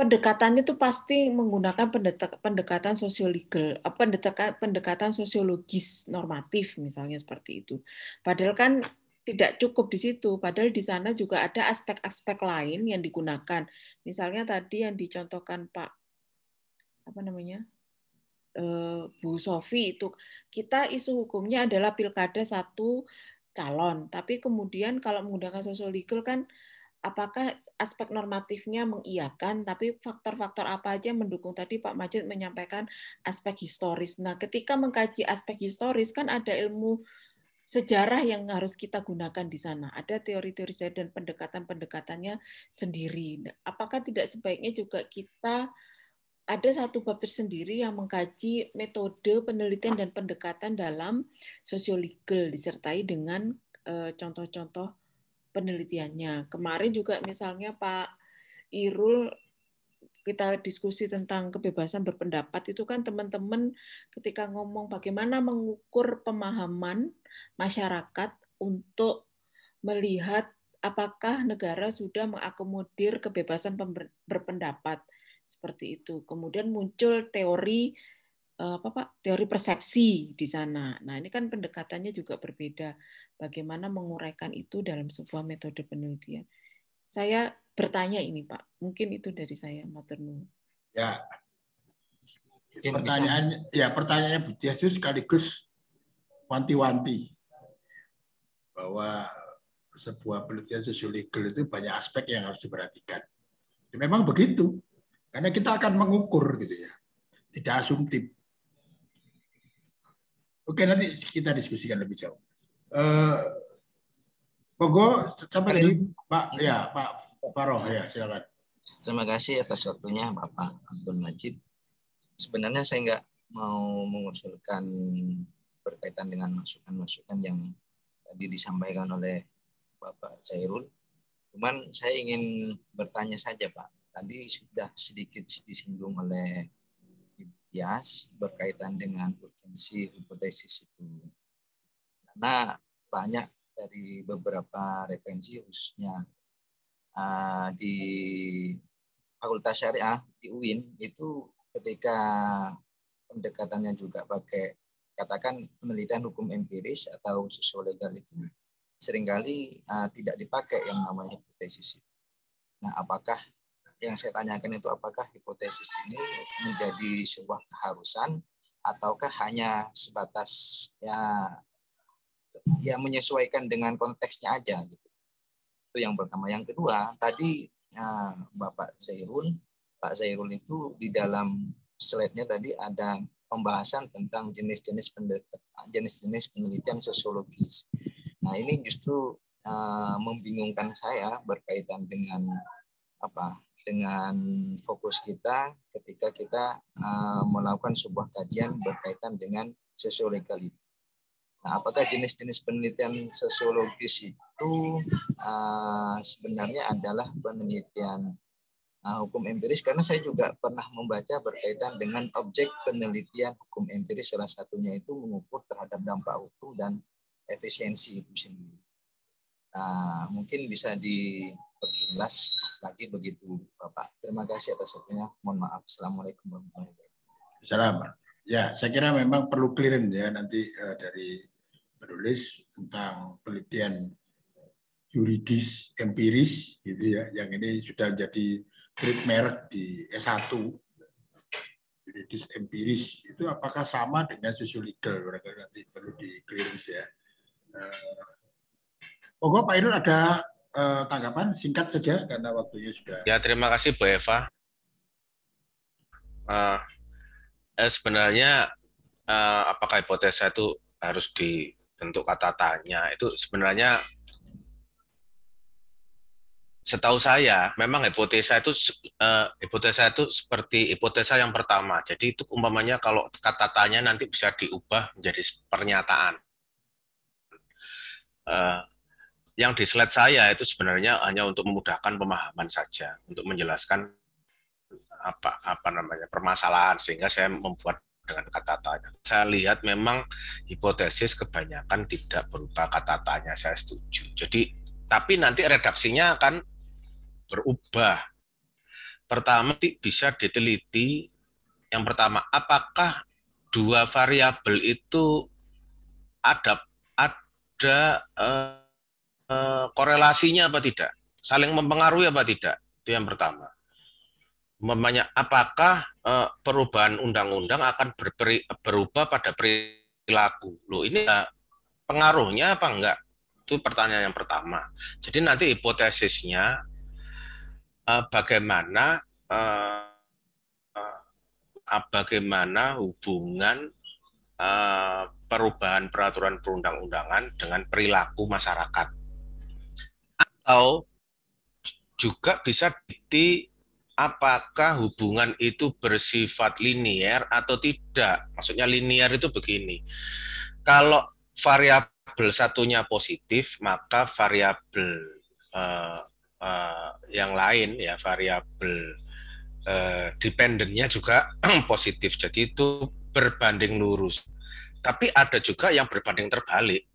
pendekatannya itu pasti menggunakan pendekatan sosiologal, pendekatan pendekatan sosiologis normatif misalnya seperti itu. Padahal kan tidak cukup di situ, padahal di sana juga ada aspek-aspek lain yang digunakan. Misalnya tadi yang dicontohkan Pak apa namanya? Eh, Bu Sofi itu kita isu hukumnya adalah pilkada satu calon, tapi kemudian kalau menggunakan sosiologal kan apakah aspek normatifnya mengiyakan, tapi faktor-faktor apa aja mendukung tadi Pak Majid menyampaikan aspek historis. Nah, ketika mengkaji aspek historis kan ada ilmu sejarah yang harus kita gunakan di sana. Ada teori-teori sejarah dan pendekatan-pendekatannya sendiri. Apakah tidak sebaiknya juga kita ada satu bab tersendiri yang mengkaji metode penelitian dan pendekatan dalam sosiologi disertai dengan eh, contoh-contoh penelitiannya. Kemarin juga misalnya Pak Irul kita diskusi tentang kebebasan berpendapat itu kan teman-teman ketika ngomong bagaimana mengukur pemahaman masyarakat untuk melihat apakah negara sudah mengakomodir kebebasan berpendapat seperti itu. Kemudian muncul teori apa Pak teori persepsi di sana. Nah ini kan pendekatannya juga berbeda. Bagaimana menguraikan itu dalam sebuah metode penelitian. Saya bertanya ini Pak, mungkin itu dari saya, Maternu. Ya, pertanyaan ya pertanyaannya Bu Tias sekaligus wanti-wanti bahwa sebuah penelitian sosiologi itu banyak aspek yang harus diperhatikan. Ya, memang begitu, karena kita akan mengukur gitu ya, tidak asumtif. Oke, nanti kita diskusikan lebih jauh. Uh, Pogo, sampai dari Pak, ya Pak Faroh, ya silakan. Terima kasih atas waktunya Bapak Abdul Majid. Sebenarnya saya nggak mau mengusulkan berkaitan dengan masukan-masukan yang tadi disampaikan oleh Bapak Cairul. Cuman saya ingin bertanya saja Pak. Tadi sudah sedikit disinggung oleh bias berkaitan dengan urgensi hipotesis itu. Karena banyak dari beberapa referensi khususnya uh, di Fakultas Syariah di UIN itu ketika pendekatannya juga pakai katakan penelitian hukum empiris atau sosiolegal itu sering kali uh, tidak dipakai yang namanya hipotesis. Nah, apakah yang saya tanyakan itu apakah hipotesis ini menjadi sebuah keharusan ataukah hanya sebatas ya ya menyesuaikan dengan konteksnya aja gitu. Itu yang pertama. Yang kedua, tadi ya, Bapak Zairul, Pak Zairul itu di dalam slide-nya tadi ada pembahasan tentang jenis-jenis jenis-jenis penelitian sosiologis. Nah, ini justru uh, membingungkan saya berkaitan dengan apa dengan fokus kita ketika kita uh, melakukan sebuah kajian berkaitan dengan sosiolegal itu. Nah, apakah jenis-jenis penelitian sosiologis itu uh, sebenarnya adalah penelitian uh, hukum empiris? Karena saya juga pernah membaca berkaitan dengan objek penelitian hukum empiris salah satunya itu mengukur terhadap dampak hukum dan efisiensi itu sendiri. Nah, mungkin bisa diperjelas lagi begitu, Bapak. Terima kasih atas waktunya. Mohon maaf. Assalamualaikum warahmatullahi wabarakatuh. Assalamualaikum. Ya, saya kira memang perlu clear ya nanti uh, dari penulis tentang penelitian yuridis empiris gitu ya yang ini sudah jadi trademark di S1 yuridis empiris itu apakah sama dengan sosiologis mereka nanti perlu di clearance ya uh, oh Pak Irul ada uh, tanggapan singkat saja karena waktunya sudah ya terima kasih Bu Eva uh, eh, sebenarnya uh, apakah hipotesa itu harus di bentuk kata tanya itu sebenarnya setahu saya memang hipotesa itu uh, hipotesa itu seperti hipotesa yang pertama. Jadi itu umpamanya kalau kata tanya nanti bisa diubah menjadi pernyataan. Uh, yang di slide saya itu sebenarnya hanya untuk memudahkan pemahaman saja, untuk menjelaskan apa apa namanya permasalahan sehingga saya membuat dengan kata tanya. Saya lihat memang hipotesis kebanyakan tidak berupa kata tanya, saya setuju. Jadi, tapi nanti redaksinya akan berubah. Pertama, bisa diteliti. Yang pertama, apakah dua variabel itu ada ada uh, korelasinya apa tidak? Saling mempengaruhi apa tidak? Itu yang pertama. Memanya, apakah uh, perubahan undang-undang akan berperi, berubah pada perilaku? Loh, ini uh, pengaruhnya apa enggak? Itu pertanyaan yang pertama. Jadi nanti hipotesisnya bagaimana bagaimana hubungan perubahan peraturan perundang-undangan dengan perilaku masyarakat. Atau juga bisa di apakah hubungan itu bersifat linier atau tidak. Maksudnya linier itu begini. Kalau variabel satunya positif, maka variabel uh, uh, yang lain ya variabel uh, dependennya juga positif. Jadi itu berbanding lurus. Tapi ada juga yang berbanding terbalik.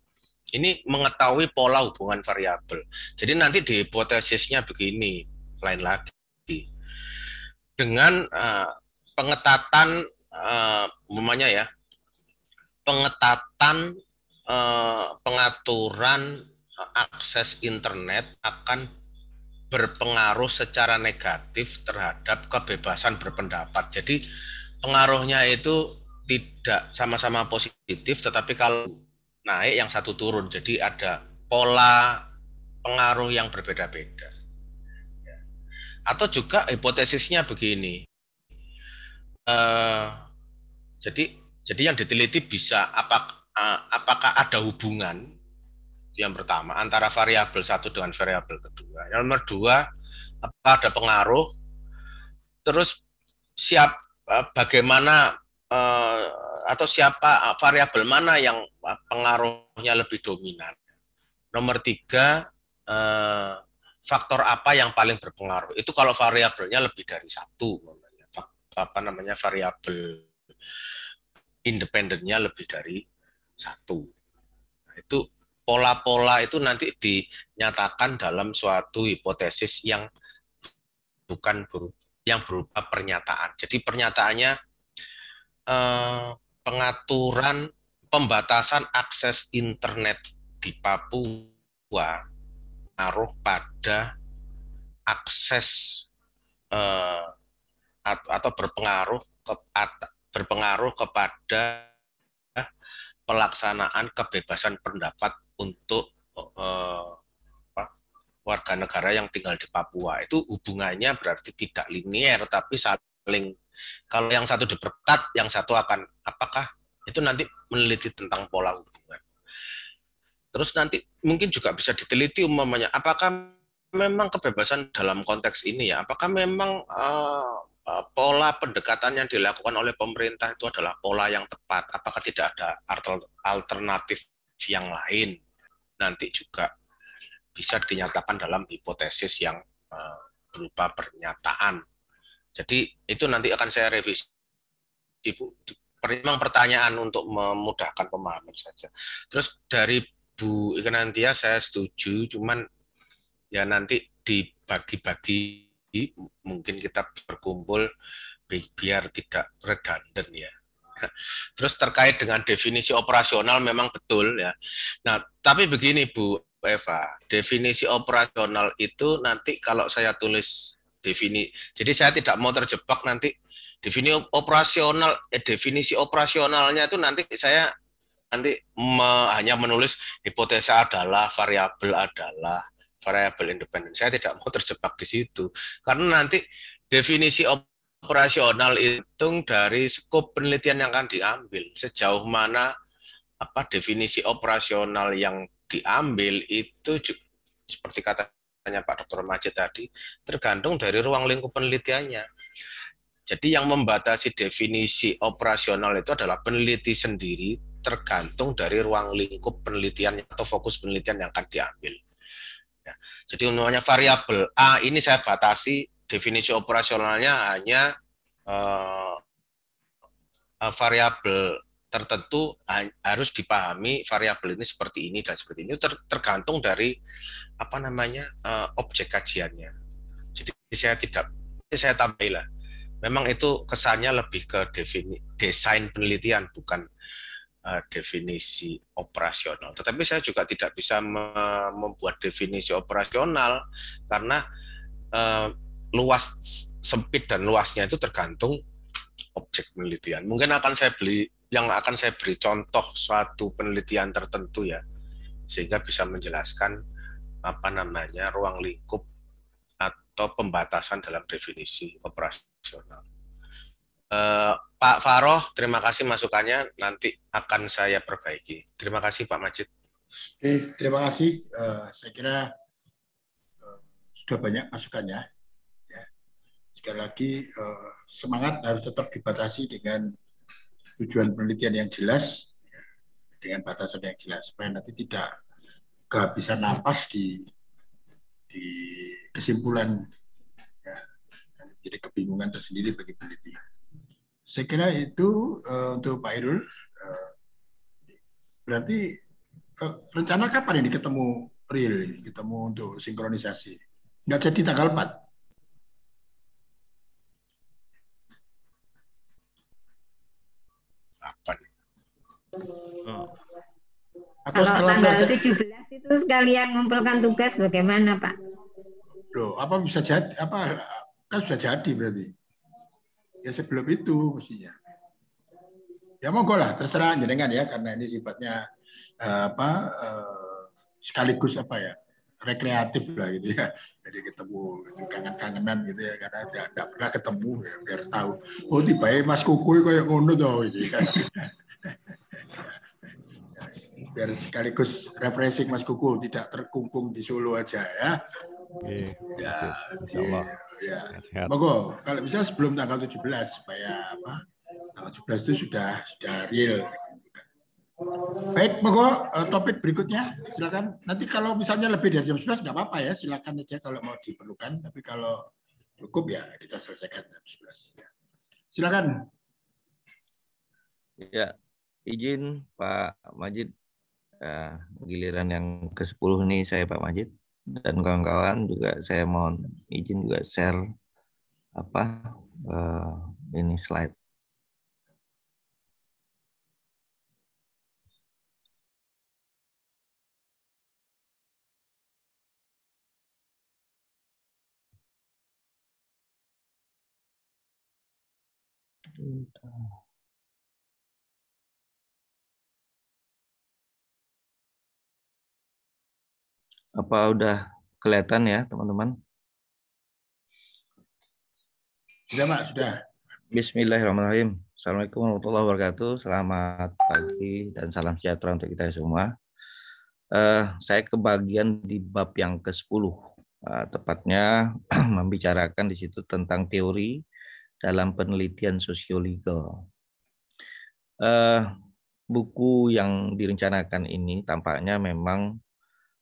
Ini mengetahui pola hubungan variabel. Jadi nanti di hipotesisnya begini, lain lagi dengan uh, pengetatan uh, ya pengetatan uh, pengaturan akses internet akan berpengaruh secara negatif terhadap kebebasan berpendapat. Jadi pengaruhnya itu tidak sama-sama positif, tetapi kalau naik yang satu turun. Jadi ada pola pengaruh yang berbeda-beda. Atau juga hipotesisnya begini. Uh, jadi jadi yang diteliti bisa apa, uh, apakah ada hubungan yang pertama antara variabel satu dengan variabel kedua. Yang nomor dua, apa ada pengaruh? Terus siap uh, bagaimana uh, atau siapa uh, variabel mana yang pengaruhnya lebih dominan? Nomor tiga, uh, faktor apa yang paling berpengaruh. Itu kalau variabelnya lebih dari satu, apa namanya variabel independennya lebih dari satu. Nah, itu pola-pola itu nanti dinyatakan dalam suatu hipotesis yang bukan ber, yang berupa pernyataan. Jadi pernyataannya eh, pengaturan pembatasan akses internet di Papua berpengaruh pada akses uh, atau berpengaruh berpengaruh kepada pelaksanaan kebebasan pendapat untuk uh, warga negara yang tinggal di Papua. Itu hubungannya berarti tidak linier tapi saling kalau yang satu diperketat yang satu akan apakah itu nanti meneliti tentang pola hubungan Terus nanti mungkin juga bisa diteliti umpamanya apakah memang kebebasan dalam konteks ini ya, apakah memang uh, pola pendekatan yang dilakukan oleh pemerintah itu adalah pola yang tepat? Apakah tidak ada alternatif yang lain nanti juga bisa dinyatakan dalam hipotesis yang uh, berupa pernyataan. Jadi itu nanti akan saya revisi. Bu, memang pertanyaan untuk memudahkan pemahaman saja. Terus dari Bu Ikanantia saya setuju, cuman ya nanti dibagi-bagi mungkin kita berkumpul biar tidak redundant ya. Terus terkait dengan definisi operasional memang betul ya. Nah, tapi begini Bu Eva, definisi operasional itu nanti kalau saya tulis defini, jadi saya tidak mau terjebak nanti. Definisi operasional, eh, definisi operasionalnya itu nanti saya nanti me, hanya menulis hipotesa adalah variabel adalah variabel independen. Saya tidak mau terjebak di situ. Karena nanti definisi operasional itu dari skop penelitian yang akan diambil. Sejauh mana apa definisi operasional yang diambil itu seperti katanya Pak Dr. Majid tadi tergantung dari ruang lingkup penelitiannya. Jadi yang membatasi definisi operasional itu adalah peneliti sendiri tergantung dari ruang lingkup penelitian atau fokus penelitian yang akan diambil. Ya. Jadi namanya variabel A ini saya batasi definisi operasionalnya hanya uh, variabel tertentu harus dipahami variabel ini seperti ini dan seperti ini ter, tergantung dari apa namanya uh, objek kajiannya. Jadi saya tidak saya tambahilah memang itu kesannya lebih ke defini, desain penelitian bukan uh, definisi operasional. Tetapi saya juga tidak bisa me membuat definisi operasional karena uh, luas sempit dan luasnya itu tergantung objek penelitian. Mungkin akan saya beli yang akan saya beri contoh suatu penelitian tertentu ya sehingga bisa menjelaskan apa namanya ruang lingkup atau pembatasan dalam definisi operasional. Uh, Pak Faroh, terima kasih masukannya. Nanti akan saya perbaiki. Terima kasih Pak Majid. Oke, terima kasih. Uh, saya kira uh, sudah banyak masukannya. Ya. Sekali lagi, uh, semangat harus tetap dibatasi dengan tujuan penelitian yang jelas, ya, dengan batasan yang jelas, supaya nanti tidak kehabisan napas di di kesimpulan ya, jadi kebingungan tersendiri bagi peneliti. Saya kira itu uh, untuk Pak Irul. Uh, berarti uh, rencana kapan ini ketemu real ini, ketemu untuk sinkronisasi? Nggak jadi tanggal 4? Apa Hmm. Atau Kalau tanggal selesai... 17 itu sekalian ngumpulkan tugas bagaimana Pak? Loh, apa bisa jadi apa kan sudah jadi berarti. Ya sebelum itu mestinya. Ya monggo lah terserah jenengan ya karena ini sifatnya uh, apa uh, sekaligus apa ya rekreatif lah gitu ya. Jadi ketemu kangen-kangenan gitu ya karena tidak pernah ketemu ya biar tahu. Oh tiba Mas Kukuy kayak ngono tuh gitu ya. biar sekaligus refreshing Mas Kuku tidak terkungkung di Solo aja ya. Iya, ya, Insya Allah. Ya. ya. Mogo, kalau bisa sebelum tanggal 17 supaya apa? Tanggal 17 itu sudah sudah real. Baik, mogo eh, topik berikutnya silakan. Nanti kalau misalnya lebih dari jam 11 nggak apa-apa ya, silakan aja kalau mau diperlukan. Tapi kalau cukup ya kita selesaikan jam 11. Silakan. Ya, izin Pak Majid uh, giliran yang ke-10 nih saya Pak Majid dan kawan-kawan juga saya mohon izin juga share apa uh, ini slide. Apa udah kelihatan ya, teman-teman? Sudah, Pak, sudah. Bismillahirrahmanirrahim. Assalamualaikum warahmatullahi wabarakatuh. Selamat pagi dan salam sejahtera untuk kita semua. Uh, saya kebagian di bab yang ke-10. Uh, eh, tepatnya membicarakan di situ tentang teori dalam penelitian sosiolegal. Uh, buku yang direncanakan ini tampaknya memang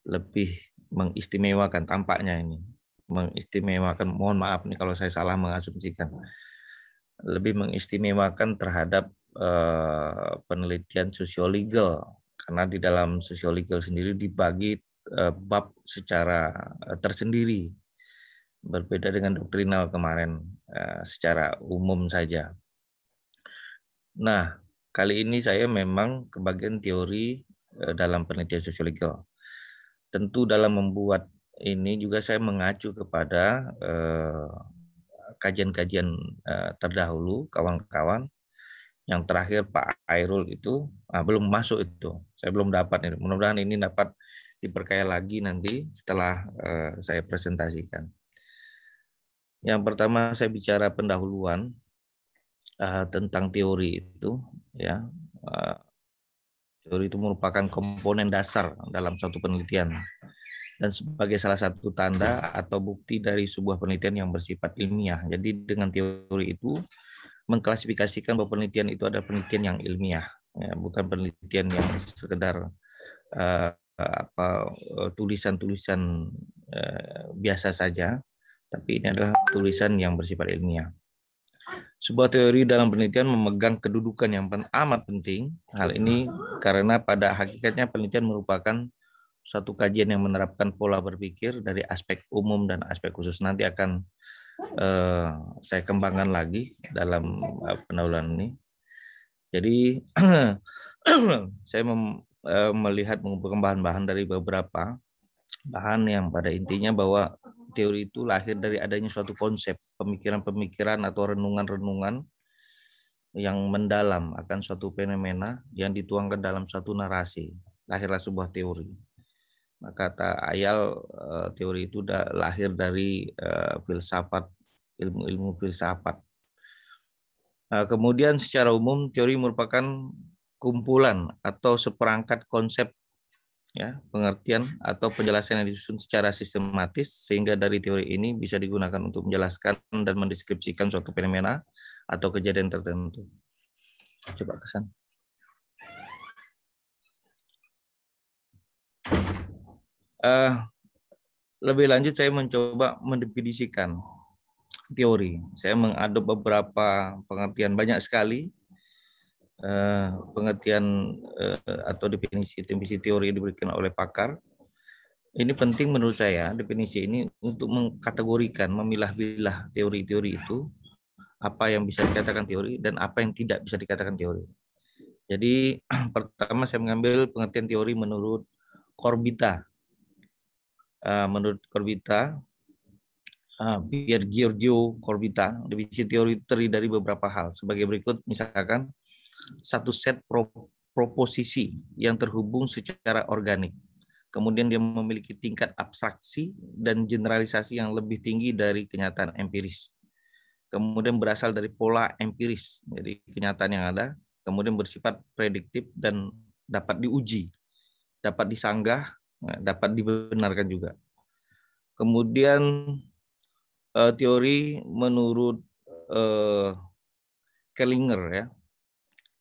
lebih mengistimewakan tampaknya ini mengistimewakan mohon maaf nih kalau saya salah mengasumsikan lebih mengistimewakan terhadap uh, penelitian sosiolegal karena di dalam sosiolegal sendiri dibagi uh, bab secara uh, tersendiri berbeda dengan doktrinal kemarin uh, secara umum saja. Nah, kali ini saya memang kebagian teori dalam penelitian sosiolegal. Tentu dalam membuat ini juga saya mengacu kepada kajian-kajian terdahulu kawan-kawan yang terakhir Pak Airul itu ah, belum masuk itu. Saya belum dapat ini. Mudah-mudahan ini dapat diperkaya lagi nanti setelah uh, saya presentasikan. Yang pertama saya bicara pendahuluan tentang teori itu ya. Teori itu merupakan komponen dasar dalam suatu penelitian dan sebagai salah satu tanda atau bukti dari sebuah penelitian yang bersifat ilmiah. Jadi dengan teori itu mengklasifikasikan bahwa penelitian itu adalah penelitian yang ilmiah, ya, bukan penelitian yang sekedar uh, apa eh, tulisan-tulisan uh, biasa saja, tapi ini adalah tulisan yang bersifat ilmiah. Sebuah teori dalam penelitian memegang kedudukan yang amat penting. Hal ini karena pada hakikatnya penelitian merupakan satu kajian yang menerapkan pola berpikir dari aspek umum dan aspek khusus. Nanti akan uh, saya kembangkan lagi dalam uh, ini. Jadi saya mem, uh, melihat mengumpulkan bahan-bahan dari beberapa bahan yang pada intinya bahwa teori itu lahir dari adanya suatu konsep, pemikiran-pemikiran atau renungan-renungan yang mendalam akan suatu fenomena yang dituangkan dalam suatu narasi. Lahirlah sebuah teori kata Ayal eh, teori itu lahir dari uh, filsafat ilmu-ilmu filsafat. Nah, kemudian secara umum teori merupakan kumpulan atau seperangkat konsep ya pengertian atau penjelasan yang disusun secara sistematis sehingga dari teori ini bisa digunakan untuk menjelaskan dan mendeskripsikan suatu fenomena atau kejadian tertentu. Coba kesan. Uh, lebih lanjut saya mencoba mendefinisikan teori. Saya mengadop beberapa pengertian banyak sekali uh, pengertian uh, atau definisi definisi teori yang diberikan oleh pakar. Ini penting menurut saya definisi ini untuk mengkategorikan, memilah-milah teori-teori itu apa yang bisa dikatakan teori dan apa yang tidak bisa dikatakan teori. Jadi pertama saya mengambil pengertian teori menurut Corbita uh, menurut Corbita, uh, Giorgio Corbita, definisi teori terdiri dari beberapa hal. Sebagai berikut, misalkan satu set pro proposisi yang terhubung secara organik. Kemudian dia memiliki tingkat abstraksi dan generalisasi yang lebih tinggi dari kenyataan empiris. Kemudian berasal dari pola empiris, jadi kenyataan yang ada, kemudian bersifat prediktif dan dapat diuji, dapat disanggah, Nah, dapat dibenarkan juga. Kemudian uh, teori menurut uh, Kellinger ya,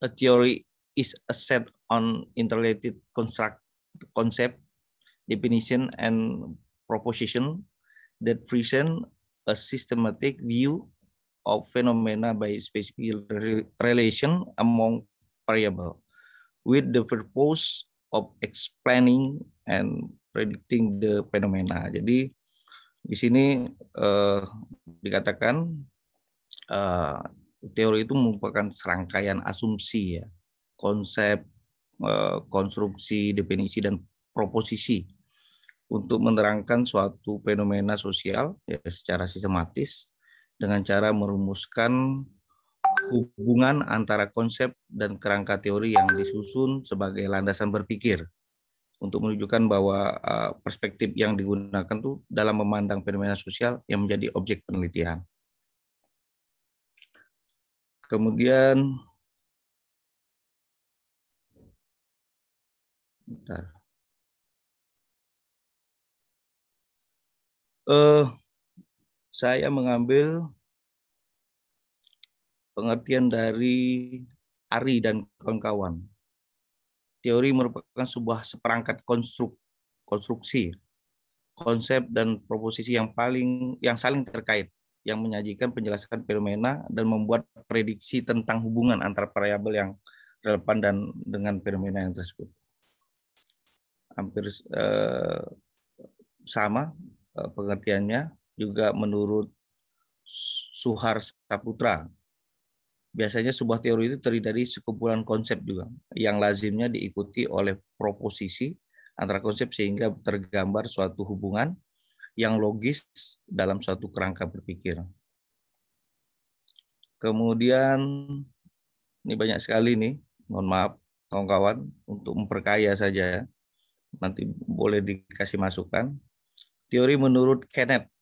a theory is a set on interrelated construct concept, definition and proposition that present a systematic view of phenomena by specific relation among variable with the purpose of explaining and predicting the phenomena. Jadi di sini uh, dikatakan uh, teori itu merupakan serangkaian asumsi ya, konsep, uh, konstruksi, definisi dan proposisi untuk menerangkan suatu fenomena sosial ya, secara sistematis dengan cara merumuskan hubungan antara konsep dan kerangka teori yang disusun sebagai landasan berpikir untuk menunjukkan bahwa uh, perspektif yang digunakan tuh dalam memandang fenomena sosial yang menjadi objek penelitian. Kemudian bentar. Uh, saya mengambil pengertian dari Ari dan kawan-kawan teori merupakan sebuah seperangkat konstruk, konstruksi, konsep dan proposisi yang paling yang saling terkait yang menyajikan penjelasan fenomena dan membuat prediksi tentang hubungan antara variabel yang relevan dan dengan fenomena yang tersebut. Hampir eh, sama eh, pengertiannya juga menurut Suhar Saputra. Biasanya sebuah teori itu terdiri dari sekumpulan konsep juga yang lazimnya diikuti oleh proposisi antara konsep sehingga tergambar suatu hubungan yang logis dalam suatu kerangka berpikir. Kemudian ini banyak sekali nih, mohon maaf kawan-kawan untuk memperkaya saja. Nanti boleh dikasih masukan. Teori menurut Kenneth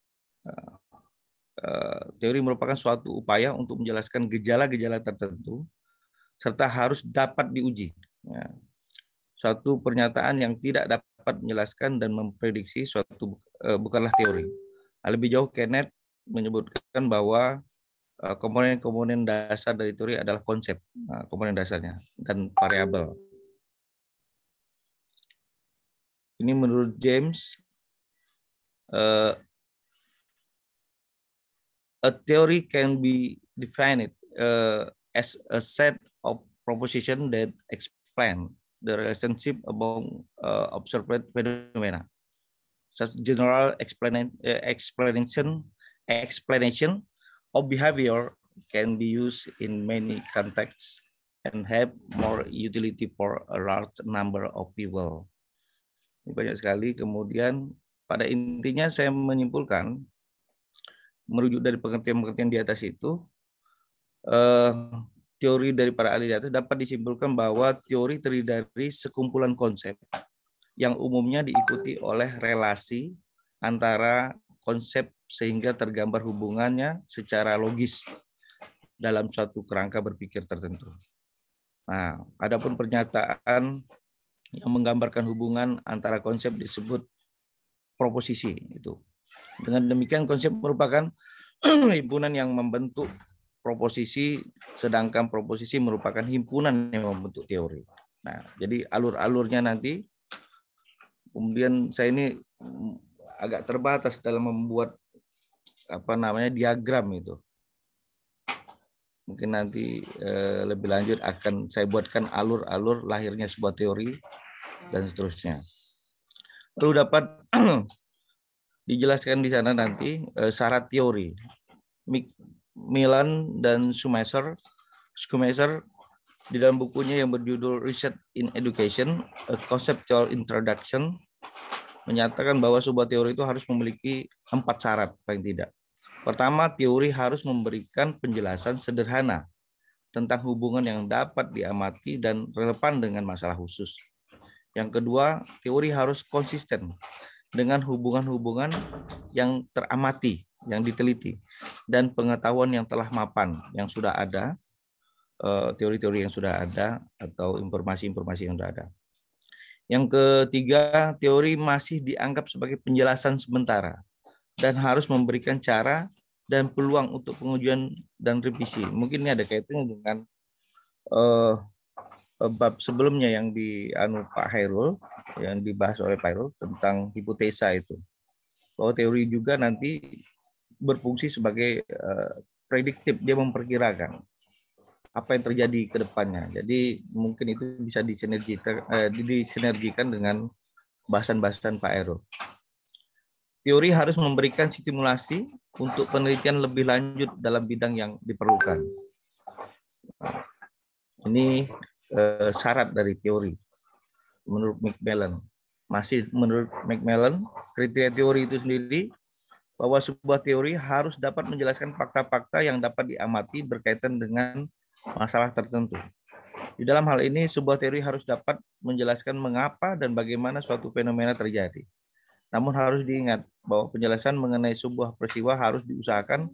Eh, teori merupakan suatu upaya untuk menjelaskan gejala-gejala tertentu serta harus dapat diuji. Ya. Suatu pernyataan yang tidak dapat menjelaskan dan memprediksi suatu uh, bukanlah teori. Lebih jauh, Kenneth menyebutkan bahwa uh, komponen-komponen dasar dari teori adalah konsep, uh, komponen dasarnya, dan variabel. Ini menurut James, uh, a theory can be defined uh, as a set of propositions that explain the relationship among uh, observed phenomena. Such general explanation, uh, explanation, explanation of behavior can be used in many contexts and have more utility for a large number of people. Ini banyak sekali. Kemudian pada intinya saya menyimpulkan merujuk dari pengertian-pengertian di atas itu, eh, teori dari para ahli di atas dapat disimpulkan bahwa teori terdiri dari sekumpulan konsep yang umumnya diikuti oleh relasi antara konsep sehingga tergambar hubungannya secara logis dalam suatu kerangka berpikir tertentu. Nah, adapun pernyataan yang menggambarkan hubungan antara konsep disebut proposisi itu. Dengan demikian konsep merupakan himpunan yang membentuk proposisi, sedangkan proposisi merupakan himpunan yang membentuk teori. Nah, jadi alur-alurnya nanti, kemudian saya ini agak terbatas dalam membuat apa namanya diagram itu. Mungkin nanti eh, lebih lanjut akan saya buatkan alur-alur lahirnya sebuah teori dan seterusnya. Lalu dapat dijelaskan di sana nanti uh, syarat teori. Milan dan Schumacher, Schumacher di dalam bukunya yang berjudul Research in Education, A Conceptual Introduction, menyatakan bahwa sebuah teori itu harus memiliki empat syarat paling tidak. Pertama, teori harus memberikan penjelasan sederhana tentang hubungan yang dapat diamati dan relevan dengan masalah khusus. Yang kedua, teori harus konsisten dengan hubungan-hubungan yang teramati, yang diteliti, dan pengetahuan yang telah mapan, yang sudah ada, eh, teori-teori yang sudah ada, atau informasi-informasi yang sudah ada. Yang ketiga, teori masih dianggap sebagai penjelasan sementara dan harus memberikan cara dan peluang untuk pengujian dan revisi. Mungkin ini ada kaitannya dengan uh, bab sebelumnya yang di anu Pak Hairul yang dibahas oleh Pak Hairul tentang hipotesa itu. Bahwa teori juga nanti berfungsi sebagai uh, prediktif, dia memperkirakan apa yang terjadi ke depannya. Jadi mungkin itu bisa disinergikan, uh, disinergikan dengan bahasan-bahasan Pak Hairul. Teori harus memberikan stimulasi untuk penelitian lebih lanjut dalam bidang yang diperlukan. Ini eh, syarat dari teori menurut Macmillan. Masih menurut Macmillan, kriteria teori itu sendiri bahwa sebuah teori harus dapat menjelaskan fakta-fakta yang dapat diamati berkaitan dengan masalah tertentu. Di dalam hal ini, sebuah teori harus dapat menjelaskan mengapa dan bagaimana suatu fenomena terjadi. Namun harus diingat bahwa penjelasan mengenai sebuah peristiwa harus diusahakan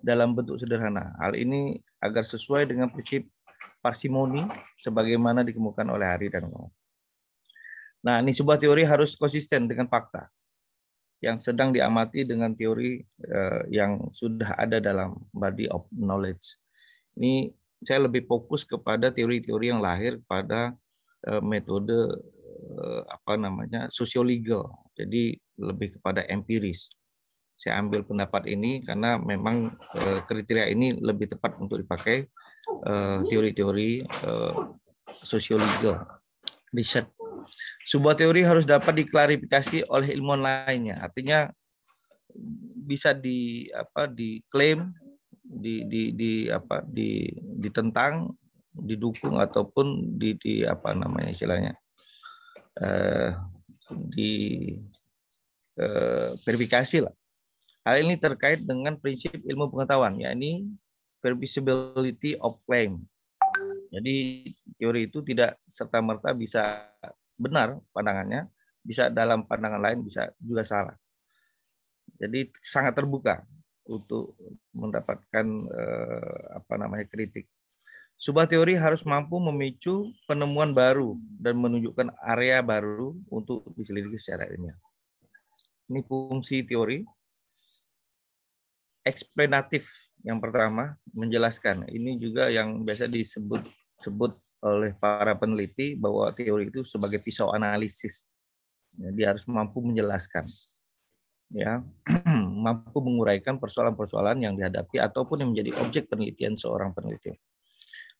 dalam bentuk sederhana. Hal ini agar sesuai dengan prinsip parsimoni sebagaimana dikemukakan oleh Hari dan Ngomong. Nah, ini sebuah teori harus konsisten dengan fakta yang sedang diamati dengan teori uh, yang sudah ada dalam body of knowledge. Ini saya lebih fokus kepada teori-teori yang lahir pada uh, metode uh, apa namanya sosiolegal. Jadi lebih kepada empiris. Saya ambil pendapat ini karena memang kriteria ini lebih tepat untuk dipakai teori-teori uh, sosiolegal riset. Sebuah teori harus dapat diklarifikasi oleh ilmuwan lainnya. Artinya bisa di apa diklaim di di di apa di ditentang didukung ataupun di, di apa namanya istilahnya eh, di eh, verifikasi lah hal ini terkait dengan prinsip ilmu pengetahuan yakni permissibility of claim jadi teori itu tidak serta merta bisa benar pandangannya bisa dalam pandangan lain bisa juga salah jadi sangat terbuka untuk mendapatkan eh, apa namanya kritik. Sebuah teori harus mampu memicu penemuan baru dan menunjukkan area baru untuk diselidiki secara ilmiah. Ini fungsi teori. Eksplanatif yang pertama menjelaskan. Ini juga yang biasa disebut sebut oleh para peneliti bahwa teori itu sebagai pisau analisis. Jadi harus mampu menjelaskan ya mampu menguraikan persoalan-persoalan yang dihadapi ataupun yang menjadi objek penelitian seorang peneliti.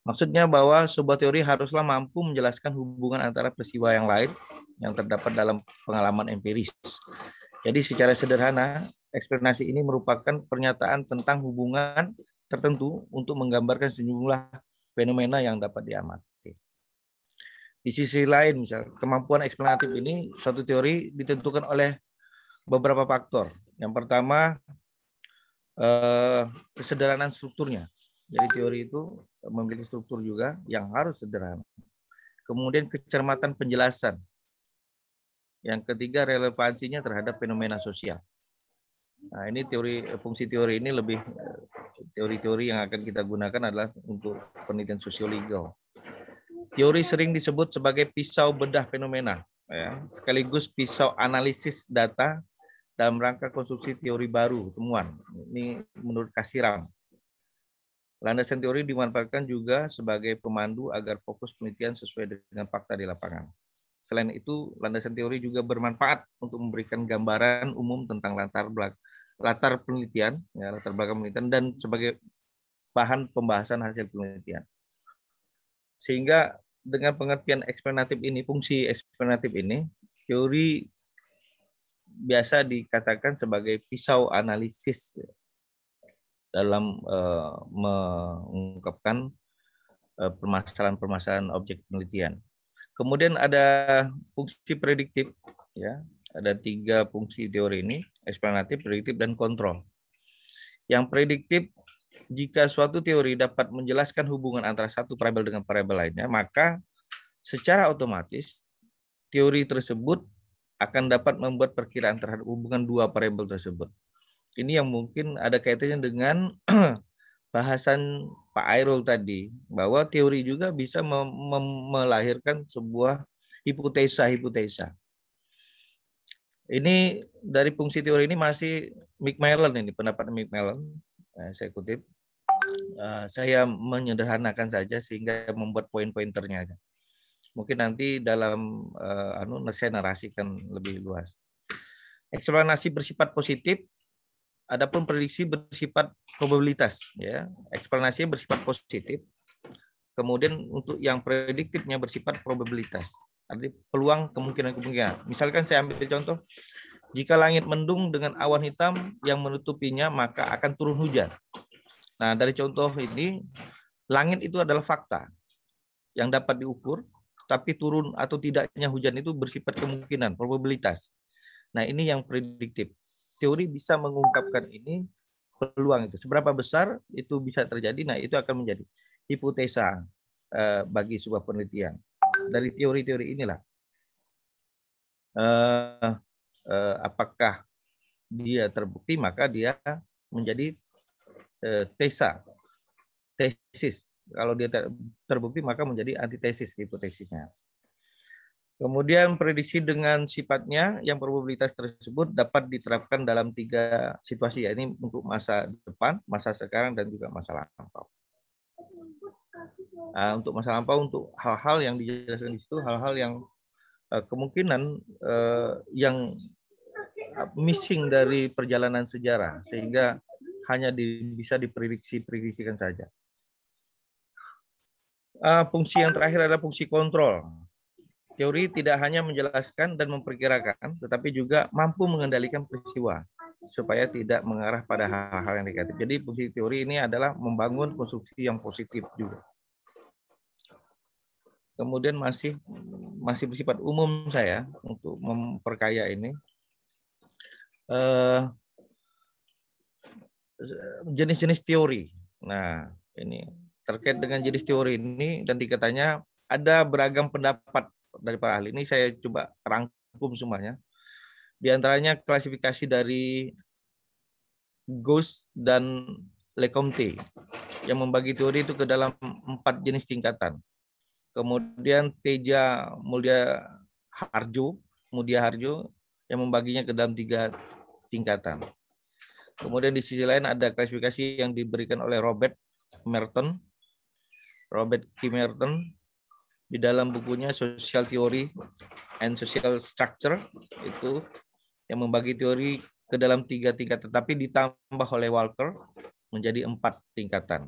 Maksudnya bahwa sebuah teori haruslah mampu menjelaskan hubungan antara peristiwa yang lain yang terdapat dalam pengalaman empiris. Jadi secara sederhana, eksplanasi ini merupakan pernyataan tentang hubungan tertentu untuk menggambarkan sejumlah fenomena yang dapat diamati. Di sisi lain, misal kemampuan eksplanatif ini suatu teori ditentukan oleh beberapa faktor. Yang pertama eh, kesederhanaan strukturnya. Jadi teori itu memiliki struktur juga yang harus sederhana. Kemudian kecermatan penjelasan. Yang ketiga relevansinya terhadap fenomena sosial. Nah, ini teori fungsi teori ini lebih teori-teori yang akan kita gunakan adalah untuk penelitian sosiologi. Teori sering disebut sebagai pisau bedah fenomena, ya, sekaligus pisau analisis data dalam rangka konstruksi teori baru temuan. Ini menurut Kasiram. Landasan teori dimanfaatkan juga sebagai pemandu agar fokus penelitian sesuai dengan fakta di lapangan. Selain itu, landasan teori juga bermanfaat untuk memberikan gambaran umum tentang latar belakang latar penelitian, ya, latar belakang penelitian dan sebagai bahan pembahasan hasil penelitian. Sehingga dengan pengertian eksplanatif ini, fungsi eksplanatif ini, teori biasa dikatakan sebagai pisau analisis dalam uh, mengungkapkan uh, permasalahan-permasalahan objek penelitian. Kemudian ada fungsi prediktif, ya, ada tiga fungsi teori ini: eksplanatif, prediktif, dan kontrol. Yang prediktif, jika suatu teori dapat menjelaskan hubungan antara satu variabel dengan variabel lainnya, maka secara otomatis teori tersebut akan dapat membuat perkiraan terhadap hubungan dua variabel tersebut. Ini yang mungkin ada kaitannya dengan bahasan Pak Airul tadi, bahwa teori juga bisa melahirkan sebuah hipotesa-hipotesa. Ini dari fungsi teori ini masih Macmillan ini, pendapat Macmillan, nah, saya kutip. Uh, saya menyederhanakan saja sehingga membuat poin-pointernya aja mungkin nanti dalam uh, anu saya narasikan lebih luas. Eksplanasi bersifat positif, adapun prediksi bersifat probabilitas ya. Eksplanasi bersifat positif. Kemudian untuk yang prediktifnya bersifat probabilitas. Arti peluang kemungkinan-kemungkinan. Misalkan saya ambil contoh, jika langit mendung dengan awan hitam yang menutupinya, maka akan turun hujan. Nah, dari contoh ini, langit itu adalah fakta yang dapat diukur tapi turun atau tidaknya hujan itu bersifat kemungkinan, probabilitas. Nah, ini yang prediktif. Teori bisa mengungkapkan ini peluang itu. Seberapa besar itu bisa terjadi, nah itu akan menjadi hipotesa eh, bagi sebuah penelitian. Dari teori-teori inilah. Eh, eh, apakah dia terbukti, maka dia menjadi tesa, tesis kalau dia terbukti maka menjadi antitesis hipotesisnya. Kemudian prediksi dengan sifatnya yang probabilitas tersebut dapat diterapkan dalam tiga situasi, ya ini untuk masa depan, masa sekarang, dan juga masa lampau. Nah, untuk masa lampau untuk hal-hal yang dijelaskan di situ hal-hal yang uh, kemungkinan uh, yang missing dari perjalanan sejarah sehingga hanya di, bisa diprediksi-prediksikan saja. Uh, fungsi yang terakhir adalah fungsi kontrol. Teori tidak hanya menjelaskan dan memperkirakan, tetapi juga mampu mengendalikan peristiwa supaya tidak mengarah pada hal-hal yang negatif. Jadi fungsi teori ini adalah membangun konstruksi yang positif juga. Kemudian masih masih bersifat umum saya untuk memperkaya ini. Eh, jenis-jenis teori. Nah, ini terkait dengan jenis teori ini dan dikatanya ada beragam pendapat dari para ahli. Ini saya coba rangkum semuanya. Di antaranya klasifikasi dari Gauss dan Lecomte yang membagi teori itu ke dalam empat jenis tingkatan. Kemudian Teja Mulia Harjo, Mulia Harjo yang membaginya ke dalam tiga tingkatan. Kemudian di sisi lain ada klasifikasi yang diberikan oleh Robert Merton, Robert K. Merton di dalam bukunya Social Theory and Social Structure itu yang membagi teori ke dalam tiga tingkat, tetapi ditambah oleh Walker menjadi empat tingkatan.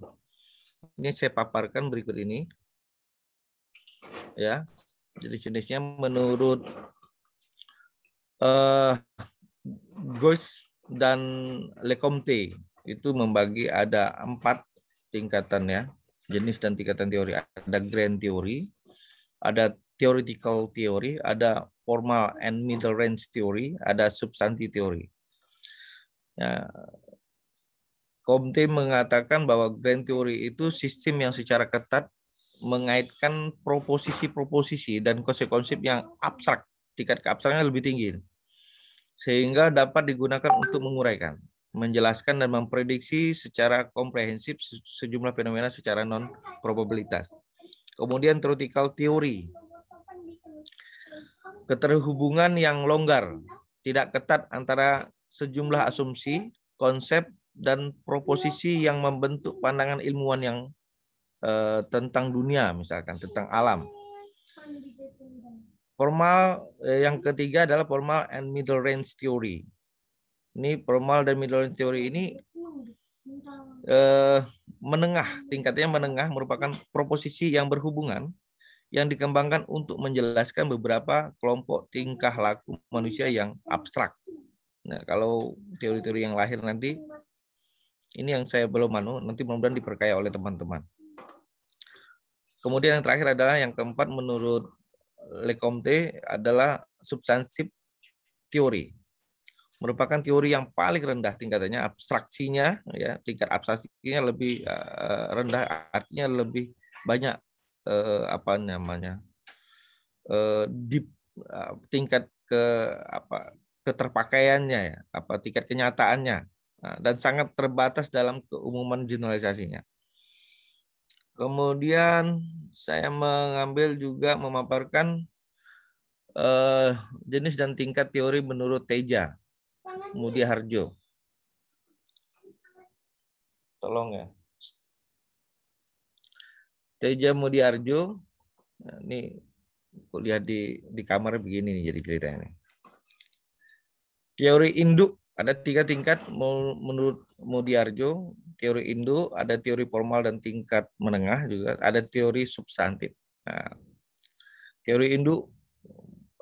Ini saya paparkan berikut ini. Ya, jadi jenisnya menurut uh, dan Lecomte itu membagi ada empat tingkatan ya, jenis dan tingkatan teori. Ada grand theory, ada theoretical theory, ada formal and middle range theory, ada substansi teori. Ya, Comte mengatakan bahwa grand theory itu sistem yang secara ketat mengaitkan proposisi-proposisi dan konsep-konsep yang abstrak, tingkat keabstraknya lebih tinggi. Sehingga dapat digunakan untuk menguraikan, menjelaskan dan memprediksi secara komprehensif sejumlah fenomena secara non probabilitas. Kemudian theoretical theory keterhubungan yang longgar, tidak ketat antara sejumlah asumsi, konsep, dan proposisi yang membentuk pandangan ilmuwan yang eh, tentang dunia, misalkan tentang alam. Formal eh, yang ketiga adalah formal and middle range theory. Ini formal dan middle range theory ini eh, menengah, tingkatnya menengah merupakan proposisi yang berhubungan yang dikembangkan untuk menjelaskan beberapa kelompok tingkah laku manusia yang abstrak. Nah, kalau teori-teori yang lahir nanti, ini yang saya belum manu, nanti mudah-mudahan diperkaya oleh teman-teman. Kemudian yang terakhir adalah yang keempat menurut Lecomte adalah substansif teori. Merupakan teori yang paling rendah tingkatannya, abstraksinya, ya tingkat abstraksinya lebih eh, rendah, artinya lebih banyak eh, apa namanya eh, di uh, tingkat ke apa keterpakaiannya ya apa tingkat kenyataannya nah, dan sangat terbatas dalam keumuman generalisasinya. Kemudian saya mengambil juga memaparkan eh, jenis dan tingkat teori menurut Teja Mudia Harjo. Tolong ya. Teja Mudiarjo, nah, ini kuliah di di kamar begini nih jadi ceritanya. Teori induk ada tiga tingkat menurut Mudiarjo. Teori induk ada teori formal dan tingkat menengah juga ada teori substantif. Nah, teori induk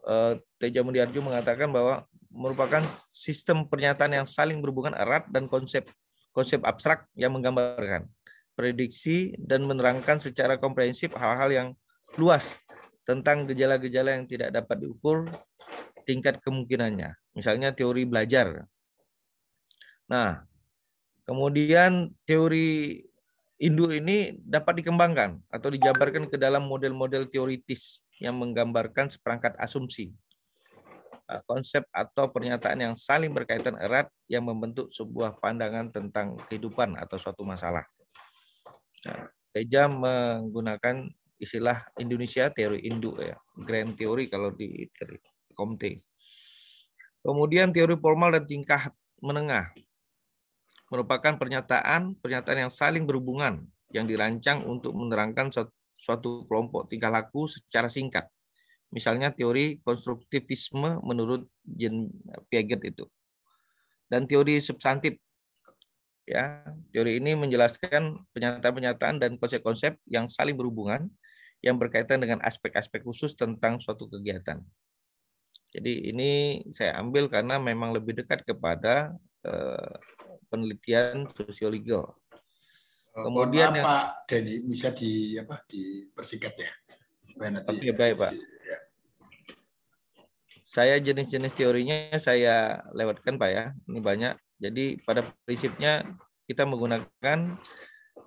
eh, Teja Mudiarjo mengatakan bahwa merupakan sistem pernyataan yang saling berhubungan erat dan konsep konsep abstrak yang menggambarkan prediksi, dan menerangkan secara komprehensif hal-hal yang luas tentang gejala-gejala yang tidak dapat diukur tingkat kemungkinannya. Misalnya teori belajar. Nah, kemudian teori induk ini dapat dikembangkan atau dijabarkan ke dalam model-model teoritis yang menggambarkan seperangkat asumsi, konsep atau pernyataan yang saling berkaitan erat yang membentuk sebuah pandangan tentang kehidupan atau suatu masalah. Nah, Teja menggunakan istilah Indonesia teori induk ya, grand theory kalau di Comte. Kemudian teori formal dan tingkah menengah merupakan pernyataan pernyataan yang saling berhubungan yang dirancang untuk menerangkan suatu kelompok tingkah laku secara singkat. Misalnya teori konstruktivisme menurut Jean Piaget itu. Dan teori substantif. Ya, teori ini menjelaskan pernyataan-pernyataan dan konsep-konsep yang saling berhubungan yang berkaitan dengan aspek-aspek khusus tentang suatu kegiatan. Jadi ini saya ambil karena memang lebih dekat kepada uh, penelitian sosiologi. Eh, Kemudian yang, Pak Denny bisa di apa dipersingkat ya. Oke, okay, baik Pak. Ya. Saya jenis-jenis teorinya saya lewatkan Pak ya. Ini banyak. Jadi pada prinsipnya kita menggunakan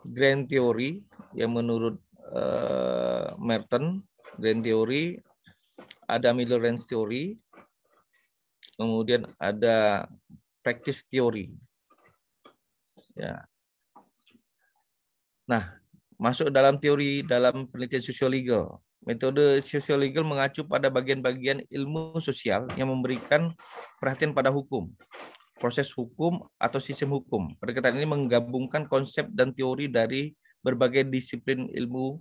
grand theory yang menurut uh, Merton, grand theory, ada middle range theory, kemudian ada practice theory. Ya, Nah, masuk dalam teori dalam penelitian sosiologi. Metode sosiologi mengacu pada bagian-bagian ilmu sosial yang memberikan perhatian pada hukum, proses hukum atau sistem hukum. Pendekatan ini menggabungkan konsep dan teori dari berbagai disiplin ilmu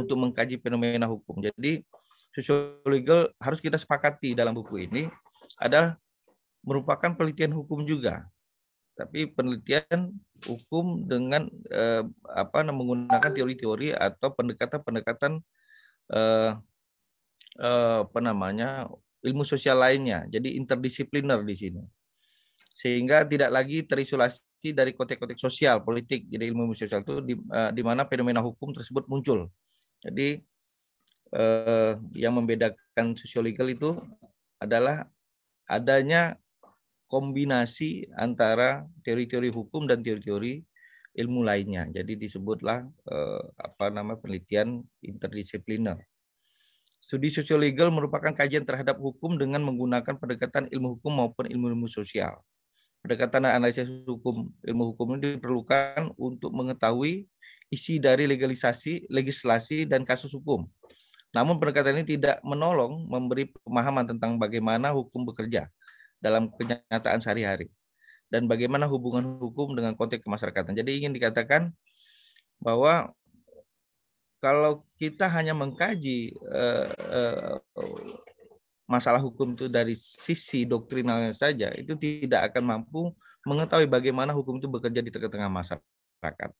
untuk mengkaji fenomena hukum. Jadi sosiologi harus kita sepakati dalam buku ini adalah merupakan penelitian hukum juga tapi penelitian hukum dengan eh, apa menggunakan teori-teori atau pendekatan-pendekatan eh, eh, apa namanya ilmu sosial lainnya. Jadi interdisipliner di sini. Sehingga tidak lagi terisolasi dari konteks-konteks sosial, politik. Jadi ilmu, sosial itu di, eh, di mana fenomena hukum tersebut muncul. Jadi eh, yang membedakan sosiologi itu adalah adanya kombinasi antara teori-teori hukum dan teori-teori ilmu lainnya. Jadi disebutlah eh, apa nama penelitian interdisipliner. Studi sosiolegal merupakan kajian terhadap hukum dengan menggunakan pendekatan ilmu hukum maupun ilmu-ilmu sosial. Pendekatan analisis hukum ilmu hukum ini diperlukan untuk mengetahui isi dari legalisasi, legislasi, dan kasus hukum. Namun pendekatan ini tidak menolong memberi pemahaman tentang bagaimana hukum bekerja, dalam kenyataan sehari-hari dan bagaimana hubungan hukum dengan konteks kemasyarakatan. Jadi ingin dikatakan bahwa kalau kita hanya mengkaji uh, uh, masalah hukum itu dari sisi doktrinalnya saja, itu tidak akan mampu mengetahui bagaimana hukum itu bekerja di tengah-tengah masyarakat.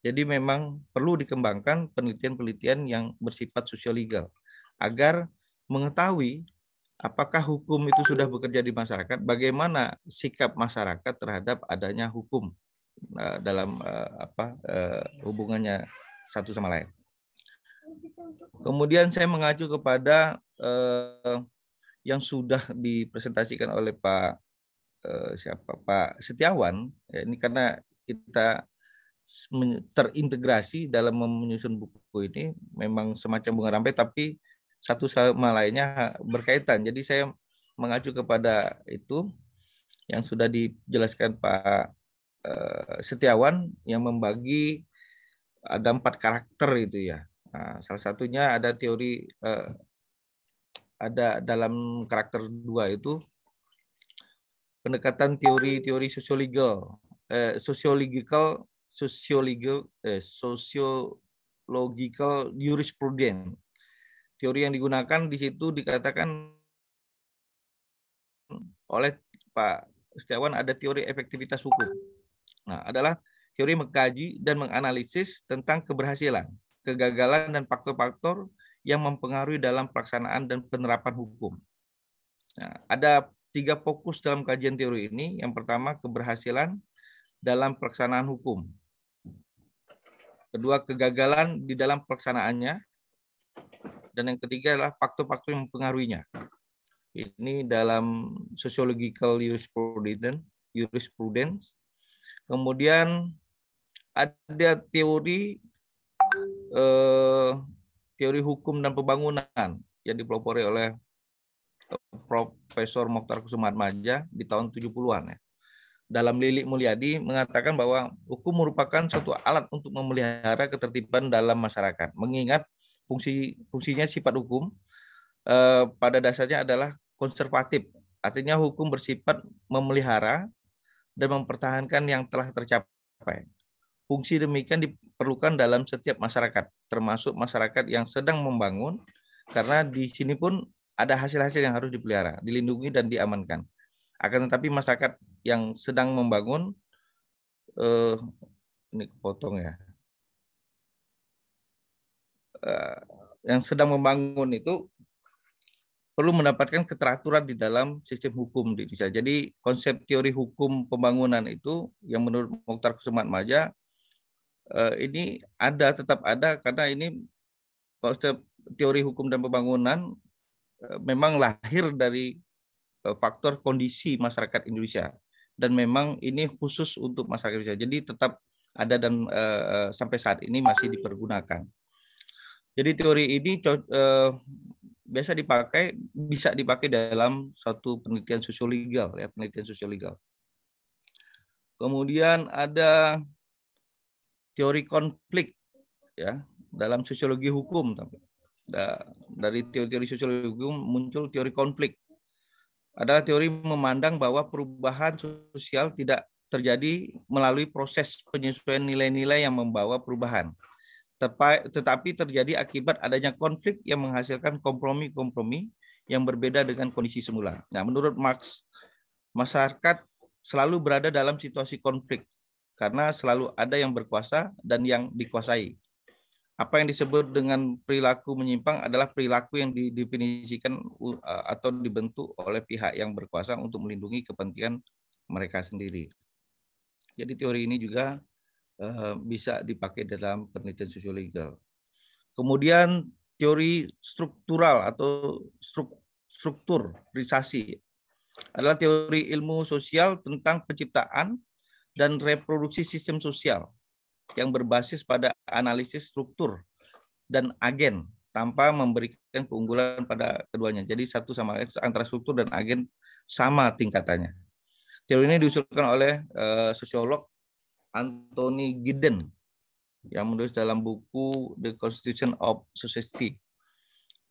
Jadi memang perlu dikembangkan penelitian-penelitian yang bersifat sosial-legal agar mengetahui apakah hukum itu sudah bekerja di masyarakat? Bagaimana sikap masyarakat terhadap adanya hukum eh, dalam eh, apa eh, hubungannya satu sama lain? Kemudian saya mengacu kepada yang sudah dipresentasikan oleh Pak siapa Pak Setiawan. Ya, ini karena kita terintegrasi dalam menyusun buku ini memang semacam bunga rampai tapi satu sama lainnya berkaitan. Jadi saya mengacu kepada itu yang sudah dijelaskan Pak eh, Setiawan yang membagi ada empat karakter itu ya. Nah, salah satunya ada teori eh, ada dalam karakter dua itu pendekatan teori-teori sosiological, eh, sociological, sociological, eh, sociological jurisprudence teori yang digunakan di situ dikatakan oleh Pak Setiawan ada teori efektivitas hukum. Nah, adalah teori mengkaji dan menganalisis tentang keberhasilan, kegagalan dan faktor-faktor yang mempengaruhi dalam pelaksanaan dan penerapan hukum. Nah, ada tiga fokus dalam kajian teori ini. Yang pertama, keberhasilan dalam pelaksanaan hukum. Kedua, kegagalan di dalam pelaksanaannya dan yang ketiga adalah faktor-faktor yang mempengaruhinya. Ini dalam sociological jurisprudence, jurisprudence. Kemudian ada teori eh, teori hukum dan pembangunan yang dipelopori oleh Profesor Mokhtar Kusumat Maja di tahun 70-an ya. Dalam Lilik Mulyadi mengatakan bahwa hukum merupakan suatu alat untuk memelihara ketertiban dalam masyarakat. Mengingat fungsi fungsinya sifat hukum eh, pada dasarnya adalah konservatif. Artinya hukum bersifat memelihara dan mempertahankan yang telah tercapai. fungsi demikian diperlukan dalam setiap masyarakat, termasuk masyarakat yang sedang membangun, karena di sini pun ada hasil-hasil yang harus dipelihara, dilindungi dan diamankan. Akan tetapi masyarakat yang sedang membangun, eh, ini kepotong ya, yang sedang membangun itu perlu mendapatkan keteraturan di dalam sistem hukum di Indonesia. Jadi konsep teori hukum pembangunan itu yang menurut Mokhtar Kusumat Maja uh, ini ada tetap ada karena ini konsep teori hukum dan pembangunan uh, memang lahir dari faktor kondisi masyarakat Indonesia dan memang ini khusus untuk masyarakat Indonesia. Jadi tetap ada dan sampai saat ini masih dipergunakan. Jadi teori ini uh, biasa dipakai bisa dipakai dalam satu penelitian sosiologal ya penelitian sosiologal. Kemudian ada teori konflik ya dalam sosiologi hukum. Dari teori-teori sosiologi hukum muncul teori konflik. Adalah teori memandang bahwa perubahan sosial tidak terjadi melalui proses penyesuaian nilai-nilai yang membawa perubahan tetapi terjadi akibat adanya konflik yang menghasilkan kompromi-kompromi yang berbeda dengan kondisi semula. Nah, menurut Marx, masyarakat selalu berada dalam situasi konflik karena selalu ada yang berkuasa dan yang dikuasai. Apa yang disebut dengan perilaku menyimpang adalah perilaku yang didefinisikan atau dibentuk oleh pihak yang berkuasa untuk melindungi kepentingan mereka sendiri. Jadi teori ini juga bisa dipakai dalam penelitian sosiologi. Kemudian teori struktural atau strukturisasi adalah teori ilmu sosial tentang penciptaan dan reproduksi sistem sosial yang berbasis pada analisis struktur dan agen tanpa memberikan keunggulan pada keduanya. Jadi satu sama lain antara struktur dan agen sama tingkatannya. Teori ini diusulkan oleh uh, sosiolog Anthony Giddens yang menulis dalam buku The Constitution of Society.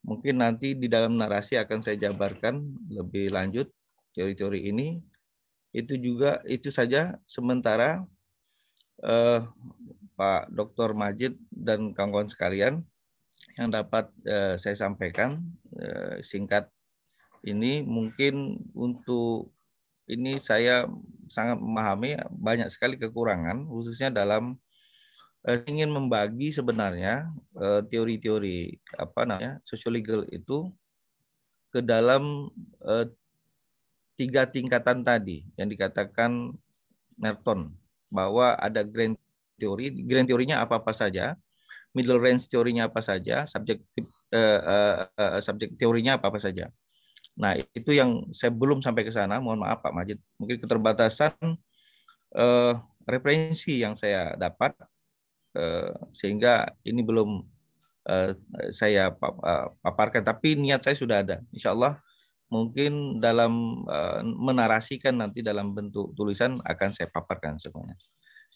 Mungkin nanti di dalam narasi akan saya jabarkan lebih lanjut teori-teori ini itu juga itu saja sementara eh, Pak Dr. Majid dan kawan-kawan sekalian yang dapat eh, saya sampaikan eh, singkat ini mungkin untuk ini saya sangat memahami banyak sekali kekurangan khususnya dalam eh, ingin membagi sebenarnya eh, teori-teori apa namanya sosiologi itu ke dalam eh, tiga tingkatan tadi yang dikatakan Merton bahwa ada grand teori, grand teorinya apa-apa saja, middle range teorinya apa saja, subjektif uh, uh, uh, subjek teorinya apa-apa saja. Nah, itu yang saya belum sampai ke sana, mohon maaf Pak Majid. Mungkin keterbatasan uh, referensi yang saya dapat uh, sehingga ini belum uh, saya paparkan, tapi niat saya sudah ada. Insya Allah mungkin dalam uh, menarasikan nanti dalam bentuk tulisan akan saya paparkan semuanya.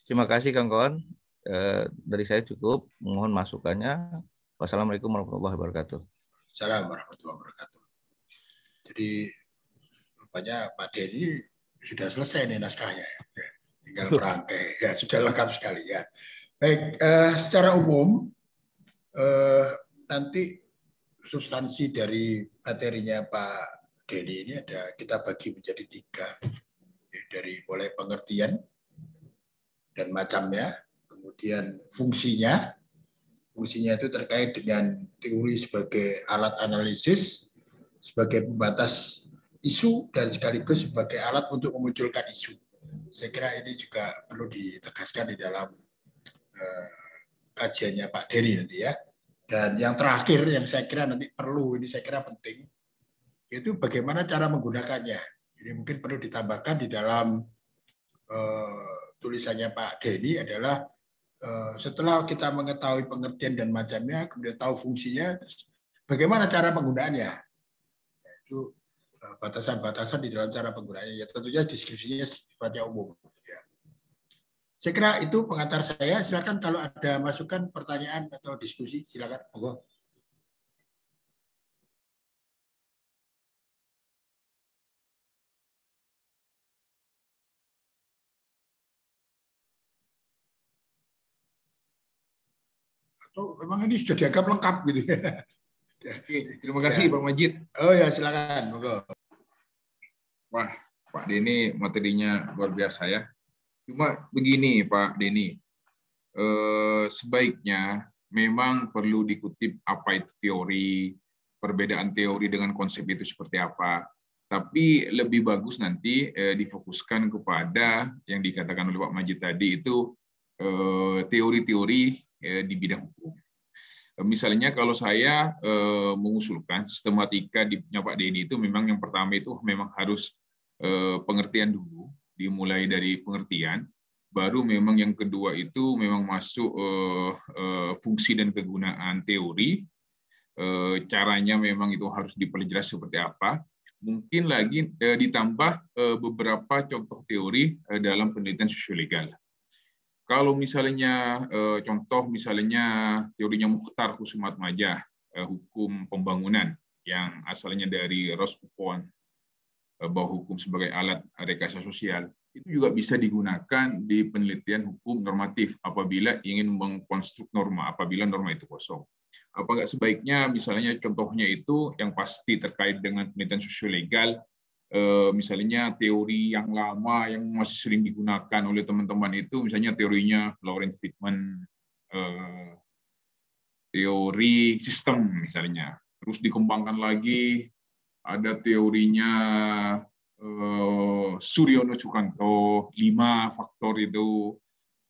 Terima kasih Kang kawan. Uh, dari saya cukup. Mohon masukannya. Wassalamualaikum warahmatullahi wabarakatuh. Assalamualaikum warahmatullahi wabarakatuh. Jadi rupanya Pak Denny sudah selesai nih naskahnya. Ya, tinggal merangkai. Ya, sudah lengkap sekali ya. Baik, uh, secara umum uh, nanti substansi dari materinya Pak Denny ini ada kita bagi menjadi tiga dari mulai pengertian dan macamnya, kemudian fungsinya, fungsinya itu terkait dengan teori sebagai alat analisis, sebagai pembatas isu dan sekaligus sebagai alat untuk memunculkan isu. Saya kira ini juga perlu ditegaskan di dalam uh, kajiannya Pak Denny nanti ya. Dan yang terakhir yang saya kira nanti perlu, ini saya kira penting, itu bagaimana cara menggunakannya. Ini mungkin perlu ditambahkan di dalam uh, tulisannya Pak Denny adalah uh, setelah kita mengetahui pengertian dan macamnya, kemudian tahu fungsinya, bagaimana cara penggunaannya. Itu uh, batasan-batasan di dalam cara penggunaannya. Ya tentunya deskripsinya sifatnya umum. Ya. Saya kira itu pengantar saya. Silakan kalau ada masukan, pertanyaan atau diskusi, silakan. Monggo. atau memang ini sudah dianggap lengkap gitu Oke, terima kasih ya. Pak Majid. Oh ya, silakan. Monggo. Wah, Pak Denny materinya luar biasa ya. Cuma begini Pak Denny, eh, sebaiknya memang perlu dikutip apa itu teori, perbedaan teori dengan konsep itu seperti apa. Tapi lebih bagus nanti eh, difokuskan kepada yang dikatakan oleh Pak Majid tadi itu eh, teori-teori eh, di bidang hukum. Eh, misalnya kalau saya eh, mengusulkan sistematika di Pak Denny itu memang yang pertama itu memang harus eh, pengertian dulu, dimulai dari pengertian, baru memang yang kedua itu memang masuk fungsi dan kegunaan teori, caranya memang itu harus diperjelas seperti apa. Mungkin lagi ditambah beberapa contoh teori dalam penelitian sosiolegal. Kalau misalnya contoh misalnya teorinya Mukhtar Kusumat Majah, hukum pembangunan yang asalnya dari Roscoe bahwa hukum sebagai alat rekayasa sosial itu juga bisa digunakan di penelitian hukum normatif apabila ingin mengkonstruk norma apabila norma itu kosong. Apa nggak sebaiknya misalnya contohnya itu yang pasti terkait dengan penelitian sosiolegal eh, misalnya teori yang lama yang masih sering digunakan oleh teman-teman itu misalnya teorinya Lawrence Friedman eh, teori sistem misalnya. Terus dikembangkan lagi ada teorinya eh, Suryono Sukanto lima faktor itu.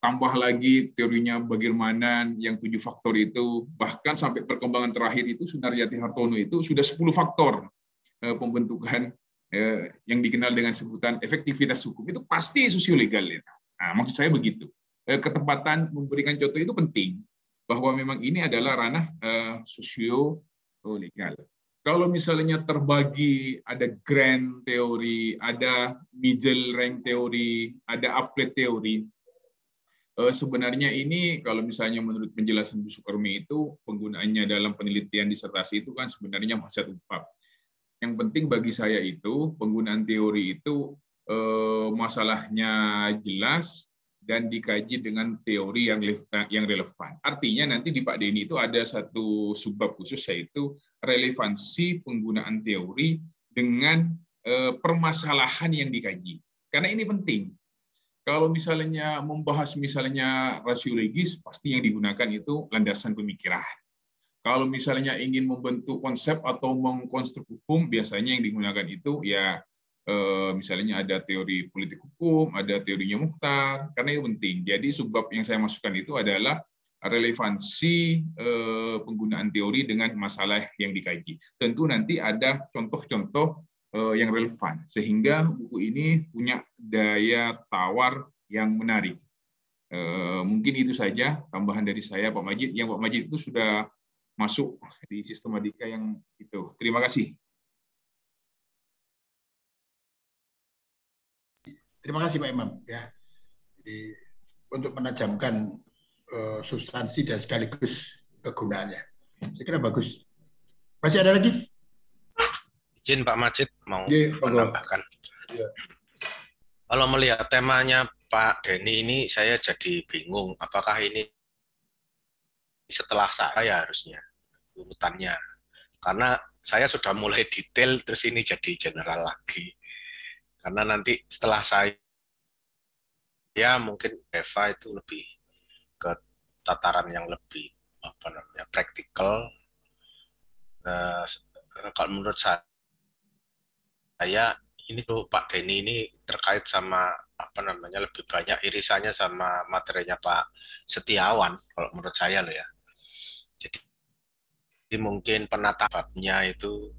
Tambah lagi teorinya bagaimana yang tujuh faktor itu, bahkan sampai perkembangan terakhir itu Sunaryati Hartono itu sudah 10 faktor eh, pembentukan eh, yang dikenal dengan sebutan efektivitas hukum itu pasti sosiolegal itu. Nah, maksud saya begitu. Eh, ketepatan memberikan contoh itu penting bahwa memang ini adalah ranah sosio legal. Kalau misalnya terbagi ada grand teori, ada middle rank teori, ada applet teori, Eh, sebenarnya ini kalau misalnya menurut penjelasan Bu Sukarmi itu penggunaannya dalam penelitian disertasi itu kan sebenarnya masih bab. Yang penting bagi saya itu penggunaan teori itu eh, masalahnya jelas dan dikaji dengan teori yang yang relevan. Artinya nanti di Pak Denny itu ada satu subbab khusus yaitu relevansi penggunaan teori dengan eh, permasalahan yang dikaji. Karena ini penting kalau misalnya membahas misalnya rasio legis, pasti yang digunakan itu landasan pemikiran. Kalau misalnya ingin membentuk konsep atau mengkonstruk hukum, biasanya yang digunakan itu ya eh, misalnya ada teori politik hukum, ada teorinya Muhtar, karena itu penting. Jadi subbab yang saya masukkan itu adalah relevansi eh, penggunaan teori dengan masalah yang dikaji. Tentu nanti ada contoh-contoh Eh, yang relevan sehingga buku ini punya daya tawar yang menarik. Mungkin itu saja tambahan dari saya Pak Majid. Yang Pak Majid itu sudah masuk di sistematika yang itu. Terima kasih. Terima kasih Pak Imam ya. Jadi untuk menajamkan uh, substansi dan sekaligus kegunaannya. Saya kira bagus. Masih ada lagi? izin Pak Majid mau yeah, menambahkan. Yeah. Kalau melihat temanya Pak Denny ini, saya jadi bingung. Apakah ini setelah saya harusnya urutannya? Karena saya sudah mulai detail, terus ini jadi general lagi. Karena nanti setelah saya, ya mungkin Eva itu lebih ke tataran yang lebih apa namanya praktikal. Uh, kalau menurut saya ini tuh Pak Denny ini terkait sama apa namanya lebih banyak irisannya sama materinya Pak Setiawan kalau menurut saya loh ya. Jadi, jadi mungkin penata babnya itu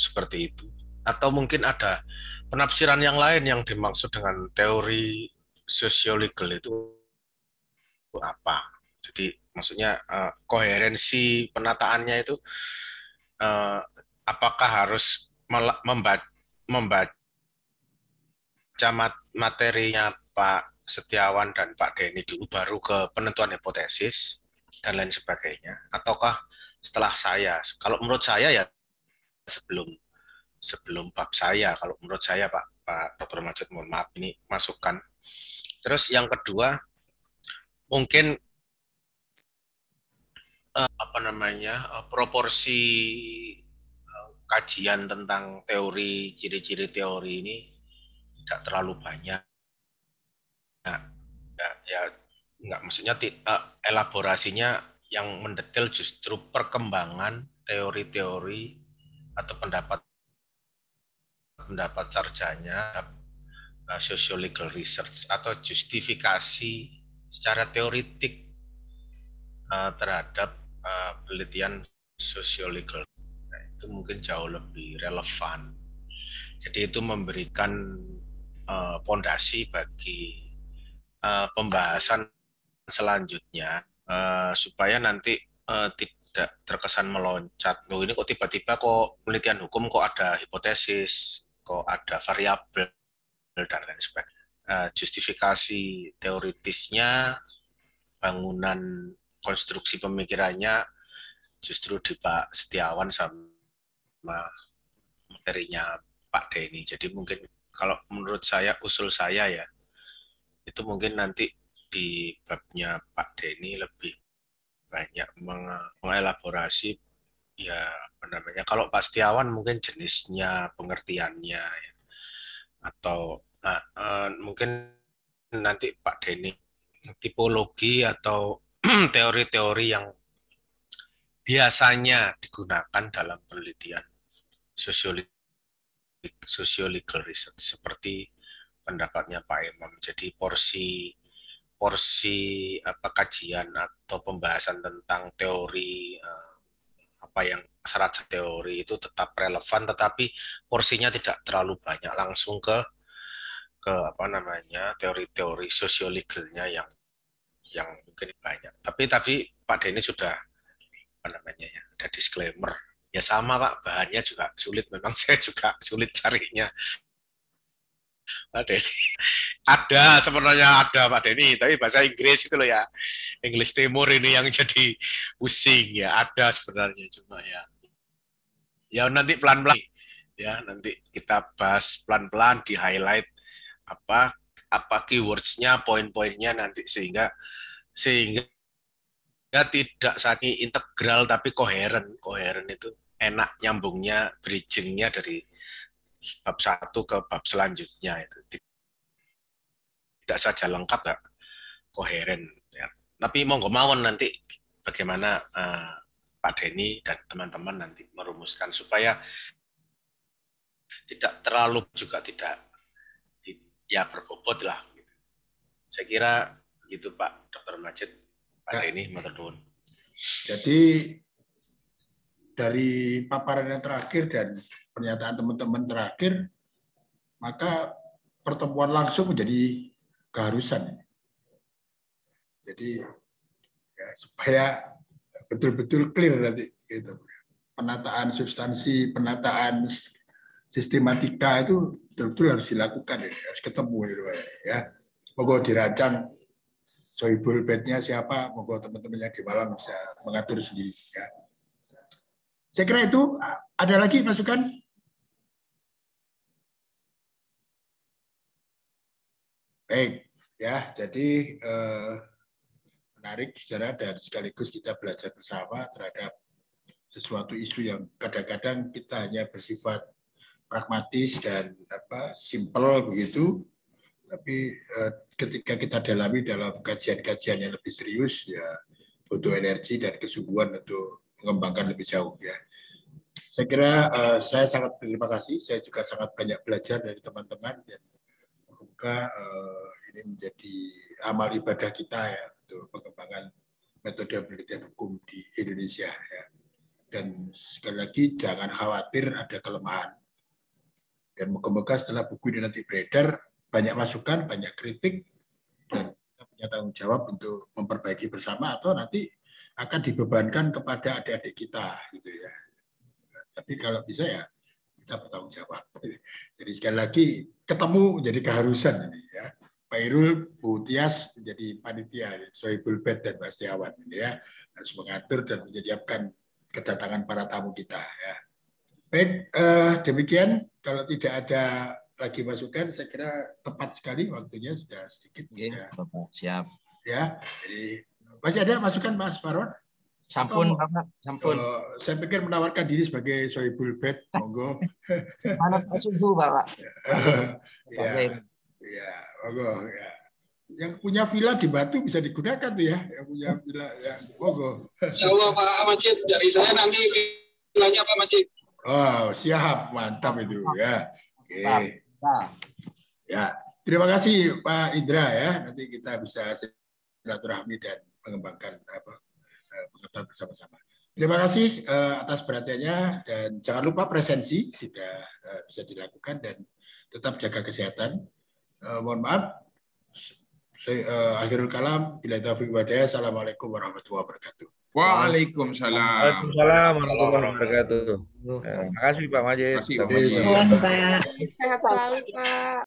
seperti itu atau mungkin ada penafsiran yang lain yang dimaksud dengan teori sosiologis itu apa. Jadi maksudnya uh, koherensi penataannya itu uh, apakah harus membaca membaca materinya Pak Setiawan dan Pak Denny dulu baru ke penentuan hipotesis dan lain sebagainya ataukah setelah saya kalau menurut saya ya sebelum sebelum bab saya kalau menurut saya Pak Pak Dr. Majid mohon maaf ini masukkan terus yang kedua mungkin uh, apa namanya uh, proporsi uh, kajian tentang teori ciri-ciri teori ini tidak terlalu banyak. Nah, ya, ya nggak maksudnya uh, elaborasinya yang mendetail justru perkembangan teori-teori atau pendapat pendapat sarjana uh, sociological research atau justifikasi secara teoritik uh, terhadap uh, penelitian sociological. Nah, itu mungkin jauh lebih relevan. Jadi itu memberikan fondasi uh, bagi uh, pembahasan selanjutnya uh, supaya nanti uh, tidak terkesan meloncat. Loh ini kok tiba-tiba kok penelitian hukum kok ada hipotesis, kok ada variabel dan lain sebagainya. Uh, justifikasi teoritisnya, bangunan konstruksi pemikirannya justru di Pak Setiawan sama materinya Pak Denny. Jadi mungkin kalau menurut saya usul saya ya itu mungkin nanti di babnya Pak Denny lebih banyak mengelaborasi ya apa namanya kalau Pak Setiawan mungkin jenisnya pengertiannya ya. atau nah, uh, mungkin nanti Pak Denny tipologi atau teori-teori yang biasanya digunakan dalam penelitian sociological research seperti pendapatnya Pak Imam. Jadi porsi porsi apa kajian atau pembahasan tentang teori eh, apa yang syarat teori itu tetap relevan tetapi porsinya tidak terlalu banyak. Langsung ke ke apa namanya teori-teori sosiologinya yang yang mungkin banyak. Tapi tadi Pak Denny sudah apa namanya ya ada disclaimer. Ya sama Pak. Bahannya juga sulit. Memang saya juga sulit carinya Pak Denny. Ada sebenarnya ada Pak Denny, tapi bahasa Inggris itu loh ya. Inggris Timur ini yang jadi pusing ya. Ada sebenarnya cuma ya. Ya nanti pelan-pelan ya nanti kita bahas pelan-pelan di highlight apa apa keywordsnya, poin-poinnya nanti sehingga sehingga ya tidak saking integral tapi koheren koheren itu enak nyambungnya bridgingnya dari bab satu ke bab selanjutnya itu tidak saja lengkap ya koheren ya. Tapi monggo mawon nanti bagaimana uh, Pak Denny dan teman-teman nanti merumuskan supaya tidak terlalu juga tidak ya berbobot lah. Gitu. Saya kira begitu Pak Dr. Majid, Pak ya. Denny, Matur Jadi dari paparan yang terakhir dan pernyataan teman-teman terakhir, maka pertemuan langsung menjadi keharusan. Jadi ya, supaya betul-betul clear nanti gitu. Penataan substansi, penataan sistematika itu betul-betul harus dilakukan ini, harus ketemu gitu, ya. Moga dirancang sohibul bednya siapa, moga teman-temannya di malam bisa mengatur sendiri. Ya. Saya kira itu ada lagi masukan Baik, ya. Jadi eh, menarik, saudara, dan sekaligus kita belajar bersama terhadap sesuatu isu yang kadang-kadang kita hanya bersifat pragmatis dan apa simple begitu, tapi eh, ketika kita dalami dalam kajian-kajian yang lebih serius, ya butuh energi dan kesungguhan untuk mengembangkan lebih jauh ya. Saya kira uh, saya sangat berterima kasih. Saya juga sangat banyak belajar dari teman-teman dan semoga uh, ini menjadi amal ibadah kita ya untuk pengembangan metode penelitian hukum di Indonesia ya. Dan sekali lagi jangan khawatir ada kelemahan. Dan moga-moga setelah buku ini nanti beredar banyak masukan, banyak kritik dan kita punya tanggung jawab untuk memperbaiki bersama atau nanti akan dibebankan kepada adik-adik kita gitu ya. Tapi kalau bisa ya kita bertanggung jawab. Jadi sekali lagi ketemu menjadi keharusan ini ya. Pak Irul, Bu Tias menjadi panitia, Sohibul Bed dan Mas Setiawan ya harus mengatur dan menyiapkan kedatangan para tamu kita ya. Baik, eh, demikian kalau tidak ada lagi masukan, saya kira tepat sekali waktunya sudah sedikit. Oke, ya. Siap. Ya, jadi masih ada masukan Mas Faron? Sampun, Oh. Bapak, sampun. Eh, saya pikir menawarkan diri sebagai sohibul bed, monggo. Mana Pak Subuh, Bapak? Pak ya, ya, monggo. Ya. Yang punya villa di Batu bisa digunakan tuh ya, yang punya villa, ya, monggo. Insya Allah Pak Majid, dari saya nanti villanya Pak Majid. Oh, siap, mantap itu ya. Oke. Nah, Ya, terima kasih Pak Indra ya. Nanti kita bisa silaturahmi dan mengembangkan apa eh, pengetahuan bersama-sama. Terima kasih eh, atas perhatiannya dan jangan lupa presensi sudah eh, bisa dilakukan dan tetap jaga kesehatan. Eh, mohon maaf. Saya eh, akhirul kalam. Bila taufiq wadaya. Assalamualaikum warahmatullahi wabarakatuh. Waalaikumsalam. Waalaikumsalam warahmatullahi wabarakatuh. Eh, Terima kasih Pak Majid. Terima kasih, Majid. Pak. Sehat selalu, Pak.